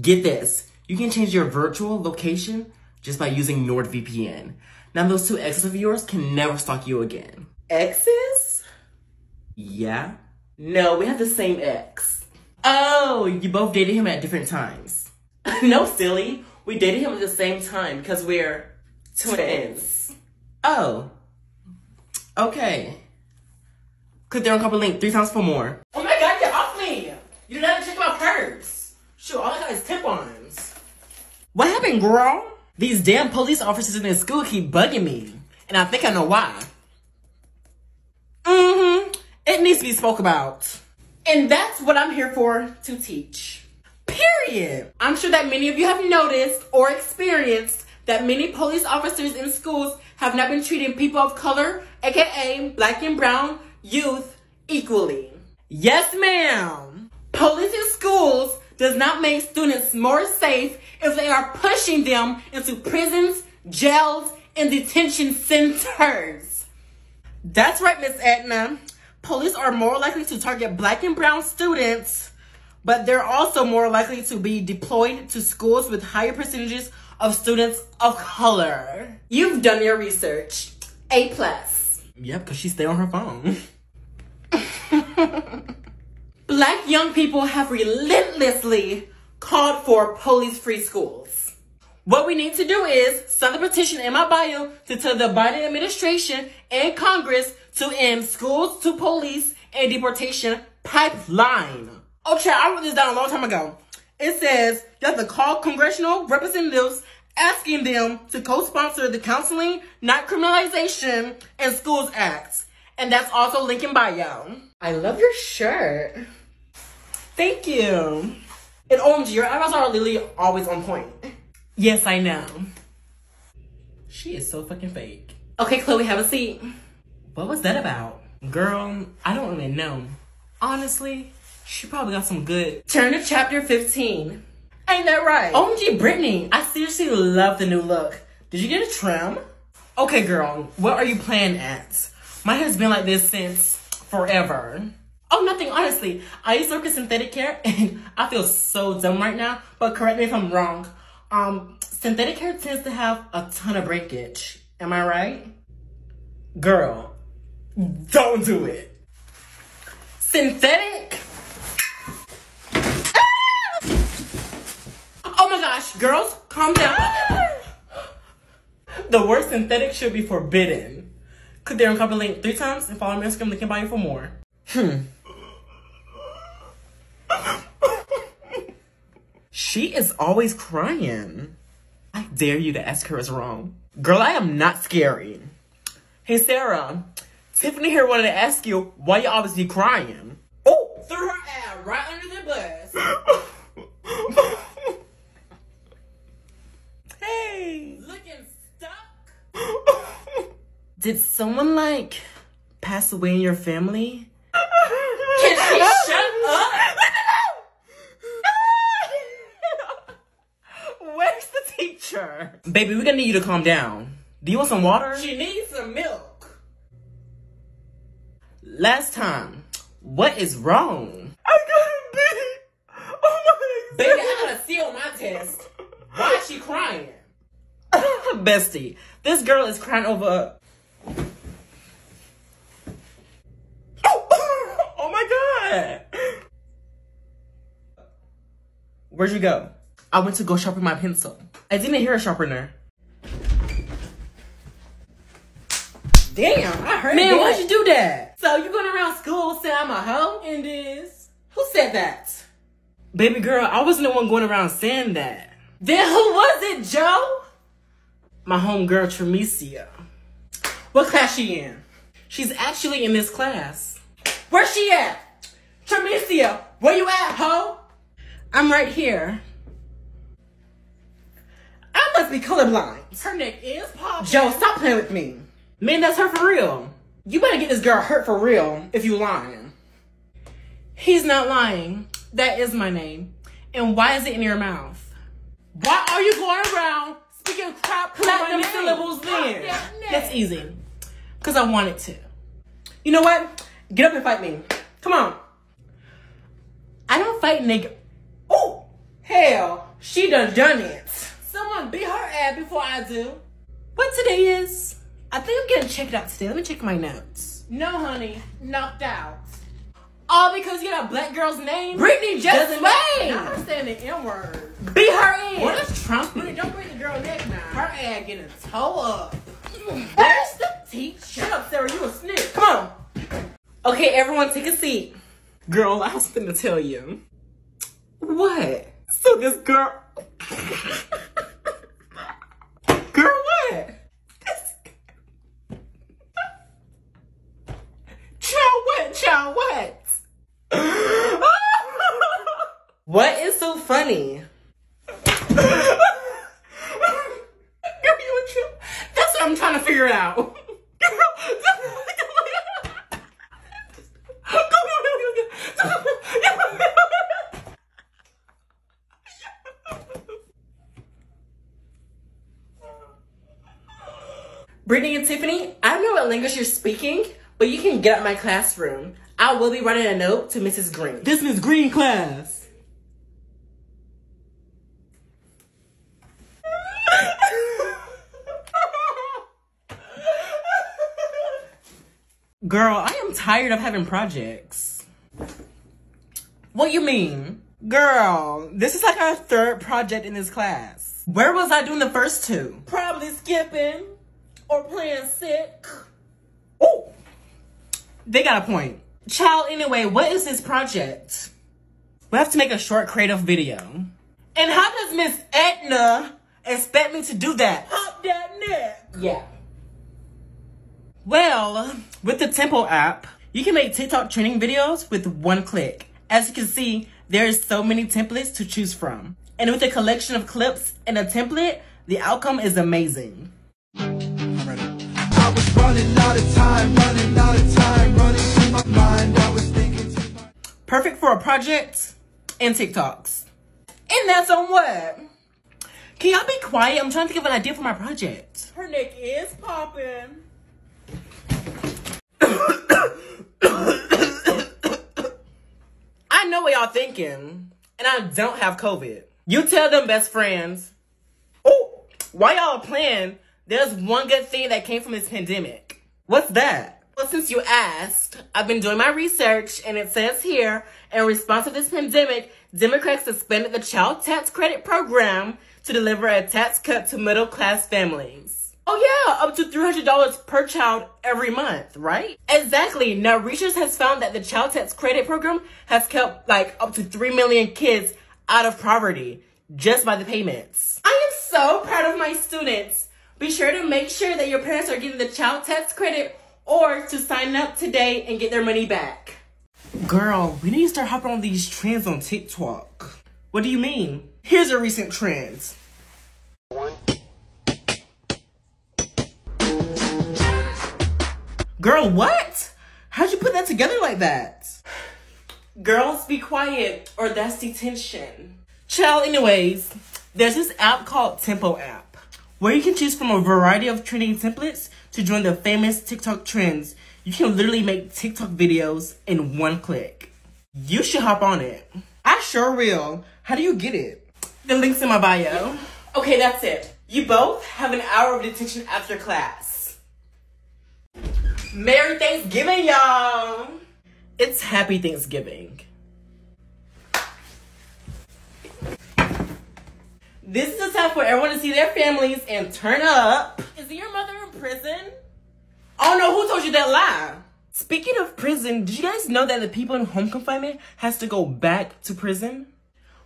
Get this. You can change your virtual location just by using NordVPN. Now those two exes of yours can never stalk you again. Exes? Yeah. No, we have the same ex. Oh, you both dated him at different times. no, silly. We dated him at the same time because we're twins. Oh. Okay. Click there on copy link three times for more. Oh my god, get off me! You didn't have to check my purse. Shoot, all I got is tip-ons. What happened, girl? These damn police officers in this school keep bugging me. And I think I know why. Mm-hmm. It needs to be spoke about. And that's what I'm here for, to teach. Period. I'm sure that many of you have noticed or experienced that many police officers in schools have not been treating people of color, aka black and brown youth, equally. Yes, ma'am. Police in schools does not make students more safe if they are pushing them into prisons, jails, and detention centers. That's right, Miss Edna. Police are more likely to target black and brown students, but they're also more likely to be deployed to schools with higher percentages of students of color. You've done your research. A plus. Yep, because she stayed on her phone. Black young people have relentlessly called for police-free schools. What we need to do is sign the petition in my bio to tell the Biden administration and Congress to end schools to police and deportation pipeline. Okay, I wrote this down a long time ago. It says you have to call congressional representatives asking them to co-sponsor the Counseling, Not Criminalization, in Schools Act. And that's also linked in bio. I love your shirt. Thank you. And OMG, your eyebrows are literally always on point. Yes, I know. She is so fucking fake. Okay, Chloe, have a seat. What was that about? Girl, I don't even know. Honestly, she probably got some good. Turn to chapter 15. Ain't that right? OMG, Brittany, I seriously love the new look. Did you get a trim? Okay, girl, what are you playing at? My hair's been like this since forever. Oh, nothing, honestly. I used to work in synthetic hair and I feel so dumb right now, but correct me if I'm wrong. Um, synthetic hair tends to have a ton of breakage. Am I right? Girl, don't do it. Synthetic? Ah! Oh my gosh, girls, calm down. the word synthetic should be forbidden. Click there on copy link three times and follow me on Instagram link in bio for more. Hmm. She is always crying. I dare you to ask her what's wrong. Girl, I am not scary. Hey, Sarah. Tiffany here wanted to ask you why you be crying. Oh, threw her ass right under the bus. hey. Looking stuck. Did someone, like, pass away in your family? Can she shut up? Where's the teacher? Baby, we're gonna need you to calm down. Do you want some water? She needs some milk. Last time, what is wrong? I got a B. Oh my Baby, I got a C on my test. Why is she crying? Bestie, this girl is crying over. Oh, oh my god! Where'd you go? I went to go sharpen my pencil. I didn't hear a sharpener. Damn, I heard Man, that. why'd you do that? So you going around school saying I'm a hoe? And is. Who said that? Baby girl, I wasn't the one going around saying that. Then who was it, Joe? My homegirl Tremicia. What class she in? She's actually in this class. Where's she at? Tremicia, where you at, hoe? I'm right here. I must be colorblind. Her neck is popping. Joe, stop playing with me. Man, that's her for real. You better get this girl hurt for real if you lying. He's not lying. That is my name. And why is it in your mouth? Why are you going around speaking crap Platinum syllables then. That's easy. Because I wanted to. You know what? Get up and fight me. Come on. I don't fight nigga. Oh, hell, she done done it. Someone beat her ass before I do. What today is? I think I'm gonna check it out today. Let me check my notes. No, honey, knocked out. All because you got a black girl's name? Brittany just Wayne. I'm saying the N word. Be her in. What is Trump? Brittany, don't break the girl neck now. Her ass getting toe up. Mm. Where's the teacher? Shut up, Sarah. You a snitch. Come on. Okay, everyone take a seat. Girl, I something to tell you. What? So this girl, what? Child, what? What? what is so funny? Girl, you a trip? That's what I'm trying to figure out. Brittany and Tiffany, I don't know what language you're speaking, but you can get out my classroom. I will be writing a note to Mrs. Green. This Miss Green class. Girl, I am tired of having projects. What you mean? Girl, this is like our third project in this class. Where was I doing the first two? Probably skipping or playing sick. They got a point. Child, anyway, what is this project? We have to make a short creative video. And how does Miss Edna expect me to do that? Pop that neck. Yeah. Well, with the Tempo app, you can make TikTok trending videos with one click. As you can see, there's so many templates to choose from. And with a collection of clips and a template, the outcome is amazing. Perfect for a project and TikToks. And that's on what? Can y'all be quiet? I'm trying to think of an idea for my project. Her neck is popping. I know what y'all thinking, and I don't have COVID. You tell them, best friends. Oh, why y'all are playing, there's one good thing that came from this pandemic. What's that? Well, since you asked, I've been doing my research, and it says here, in response to this pandemic, Democrats suspended the Child Tax Credit Program to deliver a tax cut to middle class families. Oh yeah, up to $300 per child every month, right? Exactly. Now research has found that the child tax credit program has kept like up to 3 million kids out of poverty just by the payments. I am so proud of my students. Be sure to make sure that your parents are getting the child tax credit or to sign up today and get their money back. Girl, we need to start hopping on these trends on TikTok. What do you mean? Here's a recent trend. Girl, what? How'd you put that together like that? Girls, be quiet, or that's detention. Child, anyways, there's this app called Tempo app, where you can choose from a variety of trending templates to join the famous TikTok trends. You can literally make TikTok videos in one click. You should hop on it. I sure will. How do you get it? The link's in my bio. Okay, that's it. You both have an hour of detention after class. Merry Thanksgiving, y'all! It's Happy Thanksgiving. This is the time for everyone to see their families and turn up. Is your mother in prison? Oh no, who told you that lie? Speaking of prison, did you guys know that the people in home confinement has to go back to prison?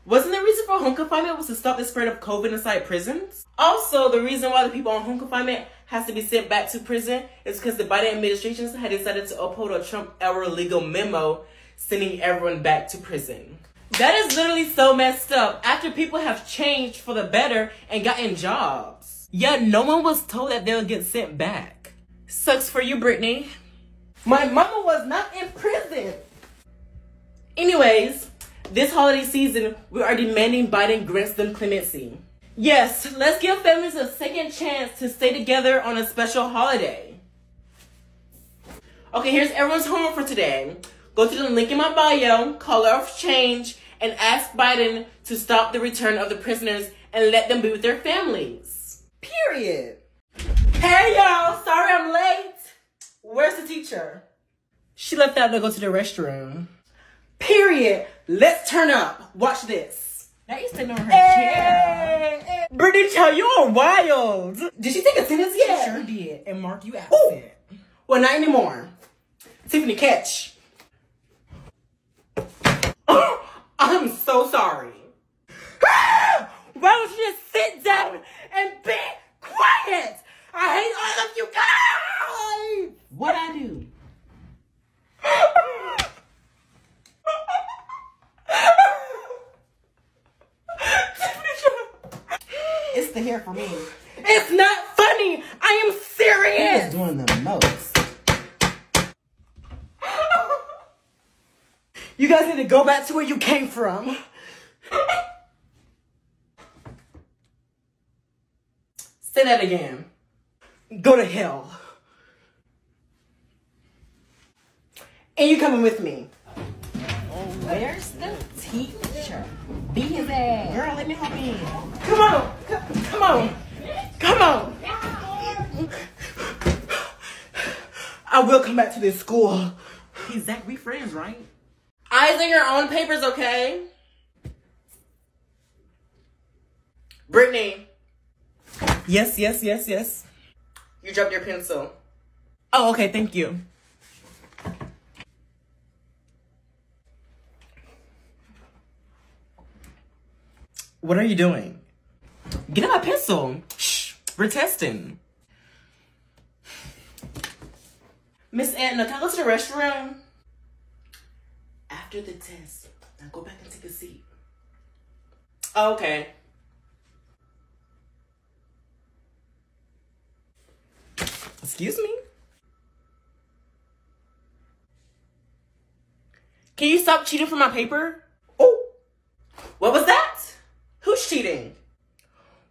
Wasn't the reason for home confinement was to stop the spread of COVID inside prisons? Also, the reason why the people on home confinement has to be sent back to prison is because the Biden administration had decided to uphold a Trump era legal memo sending everyone back to prison. That is literally so messed up after people have changed for the better and gotten jobs. Yet no one was told that they'll get sent back. Sucks for you, Brittany. My mama was not in prison. Anyways, this holiday season, we are demanding Biden grants them clemency. Yes, let's give families a second chance to stay together on a special holiday. Okay, here's everyone's homework for today. Go to the link in my bio, color of change, and ask Biden to stop the return of the prisoners and let them be with their families. Period. Hey y'all, sorry I'm late. Where's the teacher? She left out to go to the restroom. Period. Let's turn up. Watch this. Now you sitting on her Hey, hey. Brittany Chow, you're wild. Did she take attendance yet? She Sure did. And Mark, you Ooh. absent. Well, not anymore. Tiffany, catch. I'm so sorry. Why don't you just sit down and be quiet? I hate all of you guys. What I do? It's the hair for me. It's not funny. I am He is doing the most. You guys need to go back to where you came from. Say that again. Go to hell. And you coming with me. Where's the teacher? Be his ass. Girl, let me help you. Come on. C- Come on. Come on. I will come back to this school. Hey, Zach, we friends, right? Eyes your own papers, okay? Brittany, Yes, yes, yes, yes. you dropped your pencil. Oh, okay, thank you. What are you doing? Get out my pencil. Shh, we're testing. Miss Edna, can I go to the restroom? After the test, now go back and take a seat. Okay. Excuse me? Can you stop cheating for my paper? Oh, what was that? Who's cheating?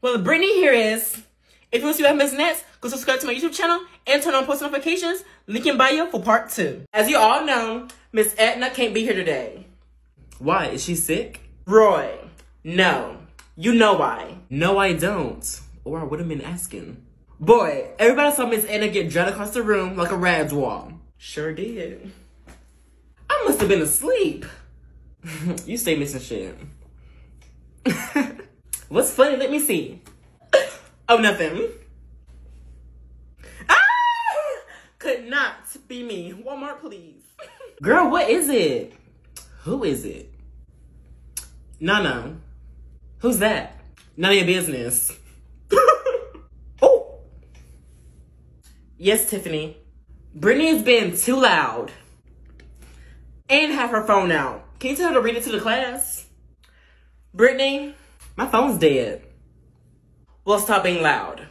Well, Brittany here is. If you want to see what happens next, go subscribe to my YouTube channel and turn on post notifications. Link in bio for part two. As you all know, Miss Edna can't be here today. Why? Is she sick? Roy, no. You know why. No, I don't. Or I would have been asking. Boy, everybody saw Miss Edna get dragged across the room like a rag wall. Sure did. I must have been asleep. you stay missing shit. What's funny? Let me see. Oh, nothing. Ah! Could not be me. Walmart, please. Girl, what is it? Who is it? Nana. Who's that? None of your business. oh. Yes, Tiffany. Brittany's been too loud. And have her phone out. Can you tell her to read it to the class? Brittany, My phone's dead. well, stop being loud.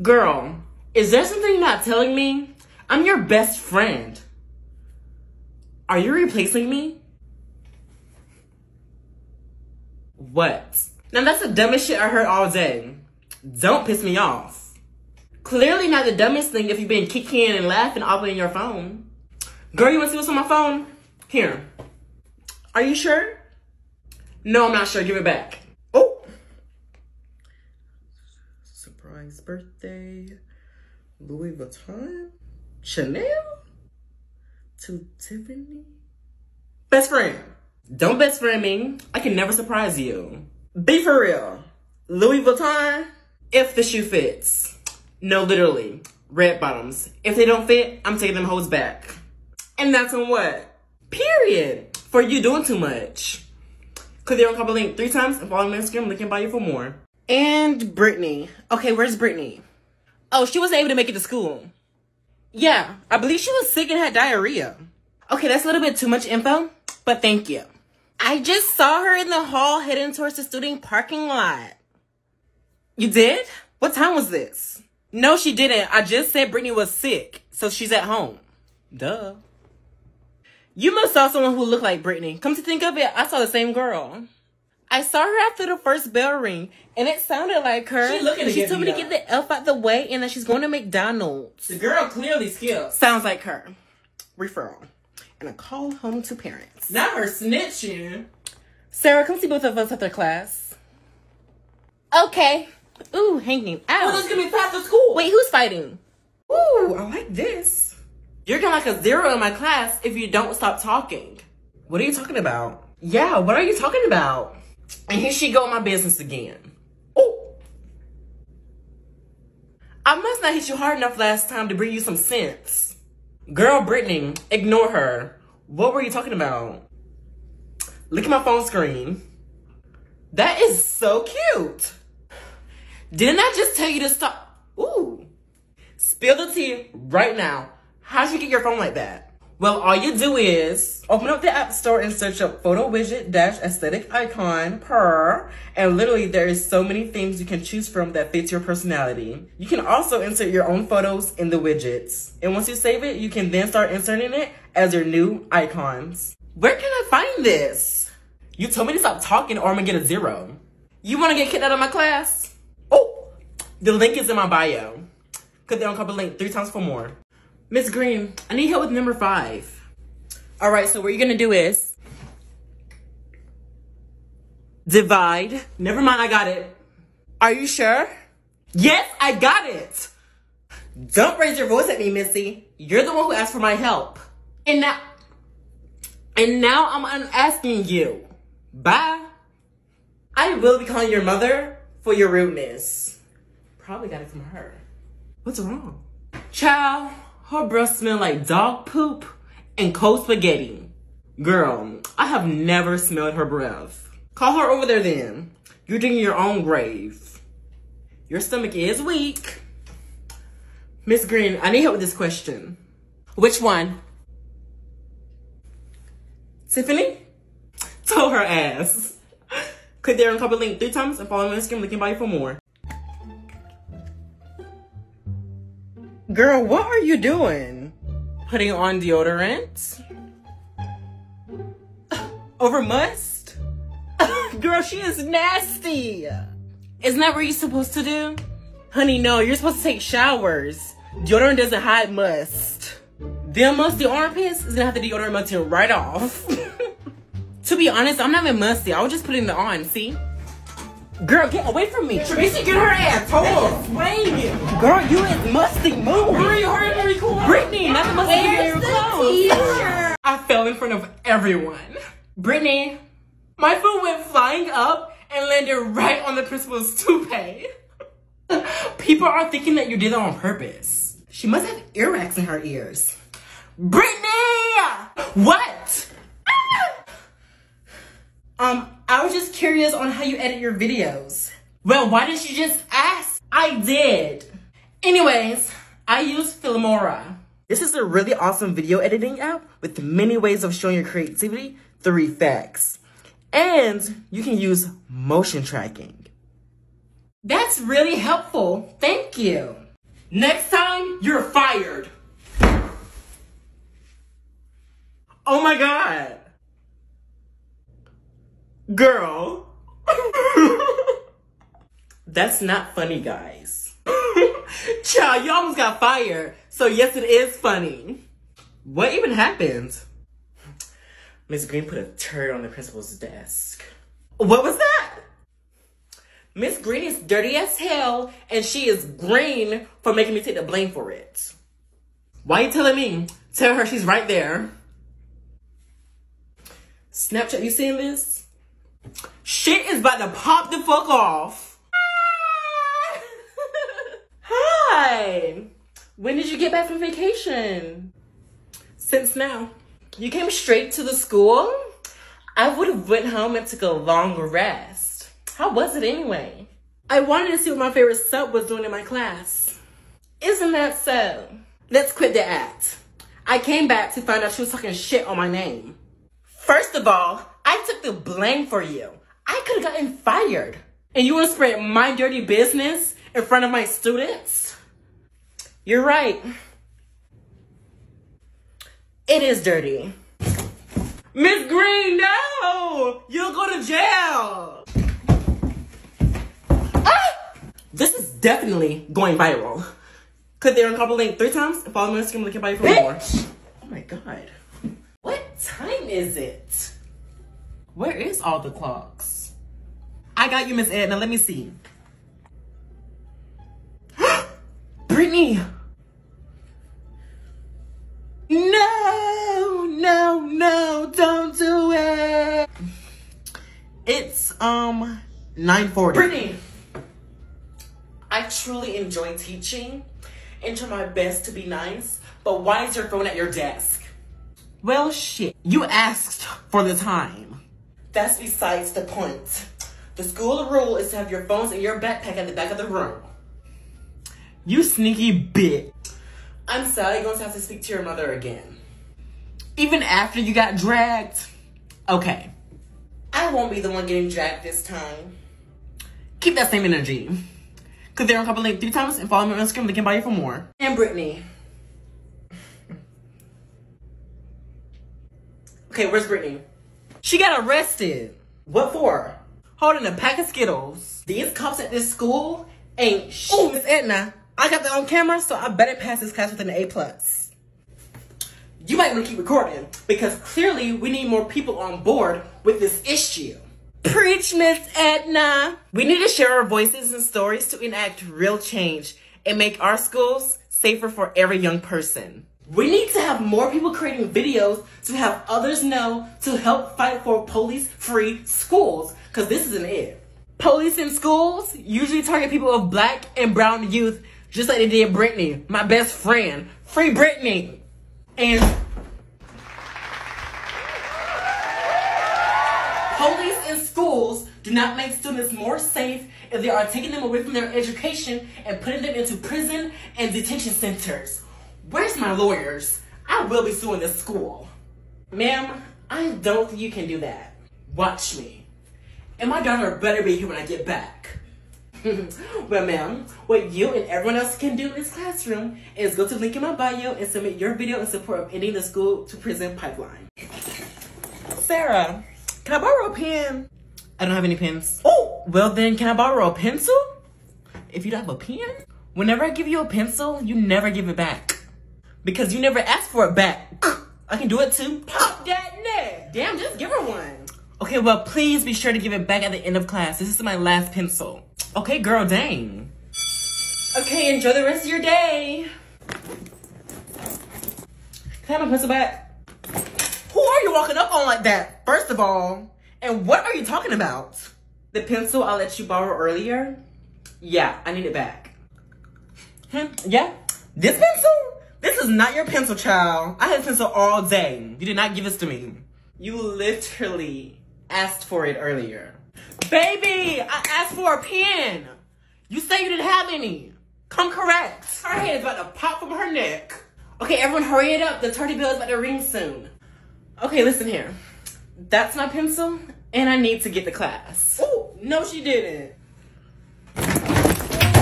Girl, is there something you're not telling me? I'm your best friend. Are you replacing me? What? Now that's the dumbest shit I heard all day. Don't piss me off. Clearly not the dumbest thing if you've been kicking and laughing all in your phone. Girl, you wanna see what's on my phone? Here. Are you sure? No, I'm not sure. Give it back. Oh. Surprise birthday. Louis Vuitton? Chanel? To Tiffany? Best friend. Don't best friend me. I can never surprise you. Be for real. Louis Vuitton? If the shoe fits. No, literally. Red bottoms. If they don't fit, I'm taking them hoes back. And that's on what? Period. For you doing too much. Click there on copy link three times and follow me on Instagram linking by you for more. And Brittany. Okay, where's Brittany? Oh, she wasn't able to make it to school. Yeah, I believe she was sick and had diarrhea. Okay, that's a little bit too much info, but thank you. I just saw her in the hall heading towards the student parking lot. You did? What time was this? No, she didn't. I just said Brittany was sick, so she's at home. Duh. You must saw someone who looked like Brittany. Come to think of it, I saw the same girl. I saw her after the first bell ring, and it sounded like her. She looking to she told me to get the F out the way, and that she's going to McDonald's. The girl clearly skilled. Sounds like her. Referral. And a call home to parents. Not her snitching. Sarah, come see both of us after class. Okay. Ooh, hanging out. Oh, this gonna be past the school. Wait, who's fighting? Ooh, I like this. You're gonna like a zero in my class if you don't stop talking. What are you talking about? Yeah, what are you talking about? And here she go in my business again. Oh. I must not hit you hard enough last time to bring you some sense. Girl, Brittany, ignore her. What were you talking about? Look at my phone screen. That is so cute. Didn't I just tell you to stop? Ooh. Spill the tea right now. How'd you get your phone like that? Well, all you do is open up the app store and search up photo widget dash aesthetic icon per. And literally there is so many themes you can choose from that fits your personality. You can also insert your own photos in the widgets. And once you save it, you can then start inserting it as your new icons. Where can I find this? You told me to stop talking or I'm gonna get a zero. You wanna get kicked out of my class? Oh, the link is in my bio. Click the uncover link three times for more. Miss Green, I need help with number five. All right, so what you're gonna do is divide. Never mind, I got it. Are you sure? Yes, I got it. Don't raise your voice at me, Missy. You're the one who asked for my help. And now, and now I'm asking you. Bye. I will be calling your mother for your rudeness. Probably got it from her. What's wrong? Child, her breath smell like dog poop and cold spaghetti. Girl, I have never smelled her breath. Call her over there then. You're digging your own grave. Your stomach is weak. Miss Green, I need help with this question. Which one? Tiffany? Tell her ass. Click there and copy link three times and follow me on Instagram looking you for more. Girl, what are you doing? Putting on deodorant? Over must? Girl, she is nasty. Isn't that what you're supposed to do? Honey, no, you're supposed to take showers. Deodorant doesn't hide must. Them musty armpits is gonna have the deodorant melting right off. to be honest, I'm not even musty. I was just putting it on, see? Girl, get away from me. Tracy, get her ass. Hold on. Swing. Girl, you is musty. Move. Hurry, hurry, hurry, cool. Brittany, nothing must be in your clothes. I fell in front of everyone. Brittany, my phone went flying up and landed right on the principal's toupee. People are thinking that you did that on purpose. She must have earwax in her ears. Brittany! What? Um, I was just curious on how you edit your videos. Well, why didn't you just ask? I did. Anyways, I use Filmora. This is a really awesome video editing app with many ways of showing your creativity through effects. And you can use motion tracking. That's really helpful. Thank you. Next time, you're fired. Oh my god. Girl. That's not funny, guys. Child, you almost got fired. So yes, it is funny. What even happened? Miss Green put a turd on the principal's desk. What was that? Miss Green is dirty as hell, and she is green for making me take the blame for it. Why you telling me? Tell her she's right there. Snapchat, you seeing this? Shit is about to pop the fuck off. Hi. When did you get back from vacation? Since now. You came straight to the school? I would have went home and took a long rest. How was it anyway? I wanted to see what my favorite sub was doing in my class. Isn't that so? Let's quit the act. I came back to find out she was talking shit on my name. First of all, I took the blame for you. I could have gotten fired. And you want to spread my dirty business in front of my students? You're right. It is dirty. Miss Green, no! You'll go to jail! Ah! This is definitely going viral. Click there on Couple Link three times and follow me on Instagram looking by you for more. Oh my god. What time is it? Where is all the clocks? I got you, Miss Edna. Let me see. Brittany! No, no, no, don't do it. It's um 9:40. Brittany, I truly enjoy teaching and try my best to be nice, but why is your phone at your desk? Well, shit. You asked for the time. That's besides the point. The school rule is to have your phones in your backpack at the back of the room. You sneaky bit. I'm sorry, you're going to have to speak to your mother again. Even after you got dragged? Okay. I won't be the one getting dragged this time. Keep that same energy. Click there on Couple Link three times and follow me on Instagram. They can buy you for more. And Brittany. Okay, where's Brittany? She got arrested. What for? Holding a pack of Skittles. These cops at this school ain't shit. Oh, Miss Edna, I got that on camera, so I better pass this class with an A plus. You might want to keep recording because clearly we need more people on board with this issue. Preach, Miss Edna. We need to share our voices and stories to enact real change and make our schools safer for every young person. We need to have more people creating videos to have others know to help fight for police-free schools, because this isn't it. Police in schools usually target people of black and brown youth, just like they did Brittany, my best friend. Free Brittany. And Police in schools do not make students more safe if they are taking them away from their education and putting them into prison and detention centers. Where's my lawyers? I will be suing this school. Ma'am, I don't think you can do that. Watch me. And my daughter better be here when I get back. well, ma'am, what you and everyone else can do in this classroom is go to the link in my bio and submit your video in support of ending the school to prison pipeline. Sarah, can I borrow a pen? I don't have any pens. Oh, well then, can I borrow a pencil? If you don't have a pen? Whenever I give you a pencil, you never give it back. Because you never asked for it back. I can do it too. Pop that neck. Damn, just give her one. Okay, well, please be sure to give it back at the end of class. This is my last pencil. Okay, girl, dang. Okay, enjoy the rest of your day. Can I have my pencil back? Who are you walking up on like that, first of all? And what are you talking about? The pencil I let you borrow earlier? Yeah, I need it back. Hmm, yeah? This pencil? This is not your pencil, child. I had a pencil all day. You did not give this to me. You literally asked for it earlier. Baby, I asked for a pen. You say you didn't have any. Come correct. Her head is about to pop from her neck. Okay, everyone hurry it up. The tardy bell is about to ring soon. Okay, listen here. That's my pencil, and I need to get to class. Oh, no, she didn't.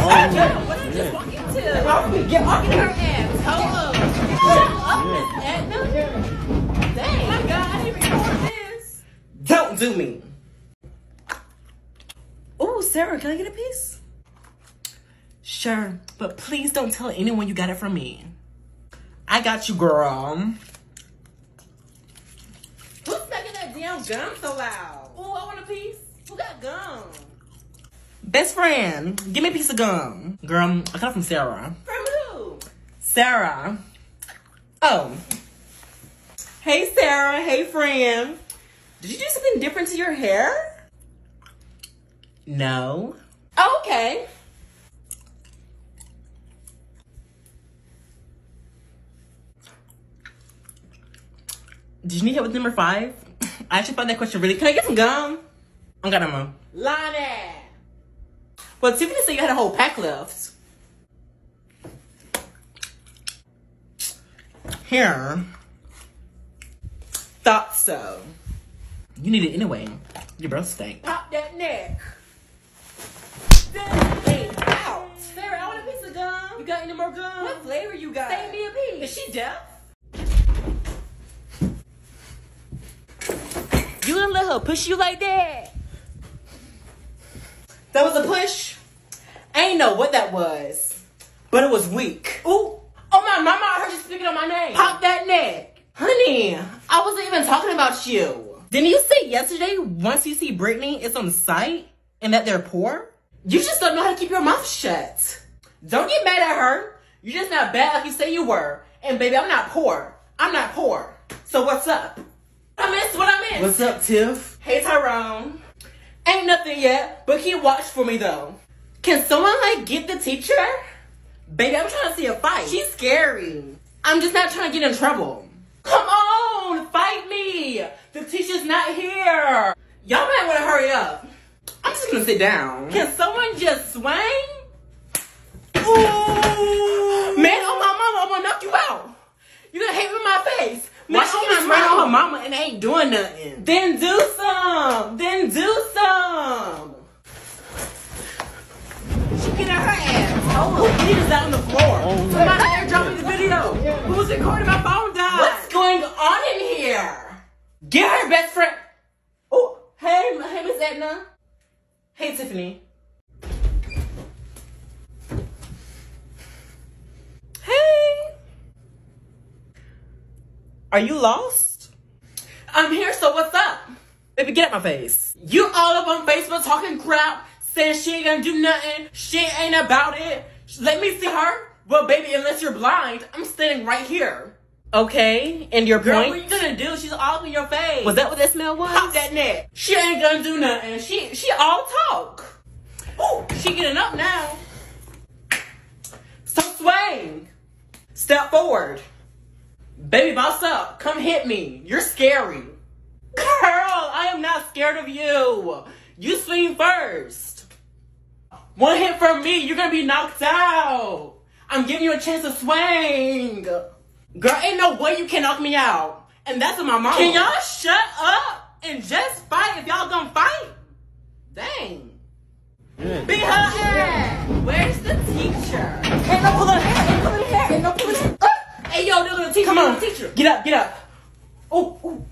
Oh, Edna, what did you just walk? Oh, get off her ass. Hello. Up, Dang, my God, I didn't record this. Don't do me. Oh, Sarah, can I get a piece? Sure, but please don't tell anyone you got it from me. I got you, girl. Who's making that damn gum so loud? Oh, I want a piece. Who got gum? Best friend, give me a piece of gum. Girl, I got it from Sarah. From who? Sarah. Oh. Hey, Sarah. Hey, friend. Did you do something different to your hair? No. Oh, okay. Did you need help with number five? I actually found that question really. Can I get some gum? I got them. Lonnie. Well, Tiffany said you had a whole pack left. Here. Thought so. You need it anyway. Your breath stank. Pop that neck. Hey, ow. Sarah, I want a piece of gum. You got any more gum? What flavor you got? Save me a piece. Is she deaf? You gonna let her push you like that? That was a push? I ain't know what that was. But it was weak. Ooh. Oh, my mama, I heard you speaking on my name. Pop that neck. Honey, I wasn't even talking about you. Didn't you say yesterday once you see Brittany, it's on sight and that they're poor? You just don't know how to keep your mouth shut. Don't get mad at her. You're just not bad like you say you were. And baby, I'm not poor. I'm not poor. So what's up? I missed what I missed. What's up, Tiff? Hey Tyrone. Ain't nothing yet, but keep watch for me though. Can someone like get the teacher? Baby, I'm trying to see a fight. She's scary. I'm just not trying to get in trouble. Come on, fight me. The teacher's not here. Y'all might want to hurry up. I'm just gonna sit down. Can someone just swing? Ooh. Man, oh my mama, I'm gonna knock you out. You gonna hit me in my face. Man, Why she oh my smiling on her mama. mama and ain't doing nothing? Then do some. Then do some. She getting her ass. Oh, who is that on the floor? Oh, Somebody airdrop me the video. Who's recording my phone died? What's going on in here? Get her best friend. Oh, hey, hey, Miss Edna. Hey, Tiffany. Hey. Are you lost? I'm here, so what's up? Baby, get out my face. You all up on Facebook talking crap, saying she ain't gonna do nothing, she ain't about it. Let me see her. Well, baby, unless you're blind, I'm standing right here. Okay, and your Girl, point? what are you gonna do? She's all in your face. Was that what that smell was? Pop that neck. She ain't gonna do nothing. She she all talk. Ooh, she getting up now. So swing. Step forward. Baby, boss up. Come hit me. You're scary. Girl, I am not scared of you. You swing first. One hit from me, you're gonna be knocked out. I'm giving you a chance to swing. Girl, ain't no way you can knock me out. And that's what my mom. Can y'all shut up and just fight if y'all gonna fight? Dang. Beat her ass. Where's the teacher? Ain't no pulling hair. Ain't pulling hair. Ain't no pulling hair. Ah! Hey, yo, there's a teacher. Come on, teacher. Get up, get up. Oh, oh.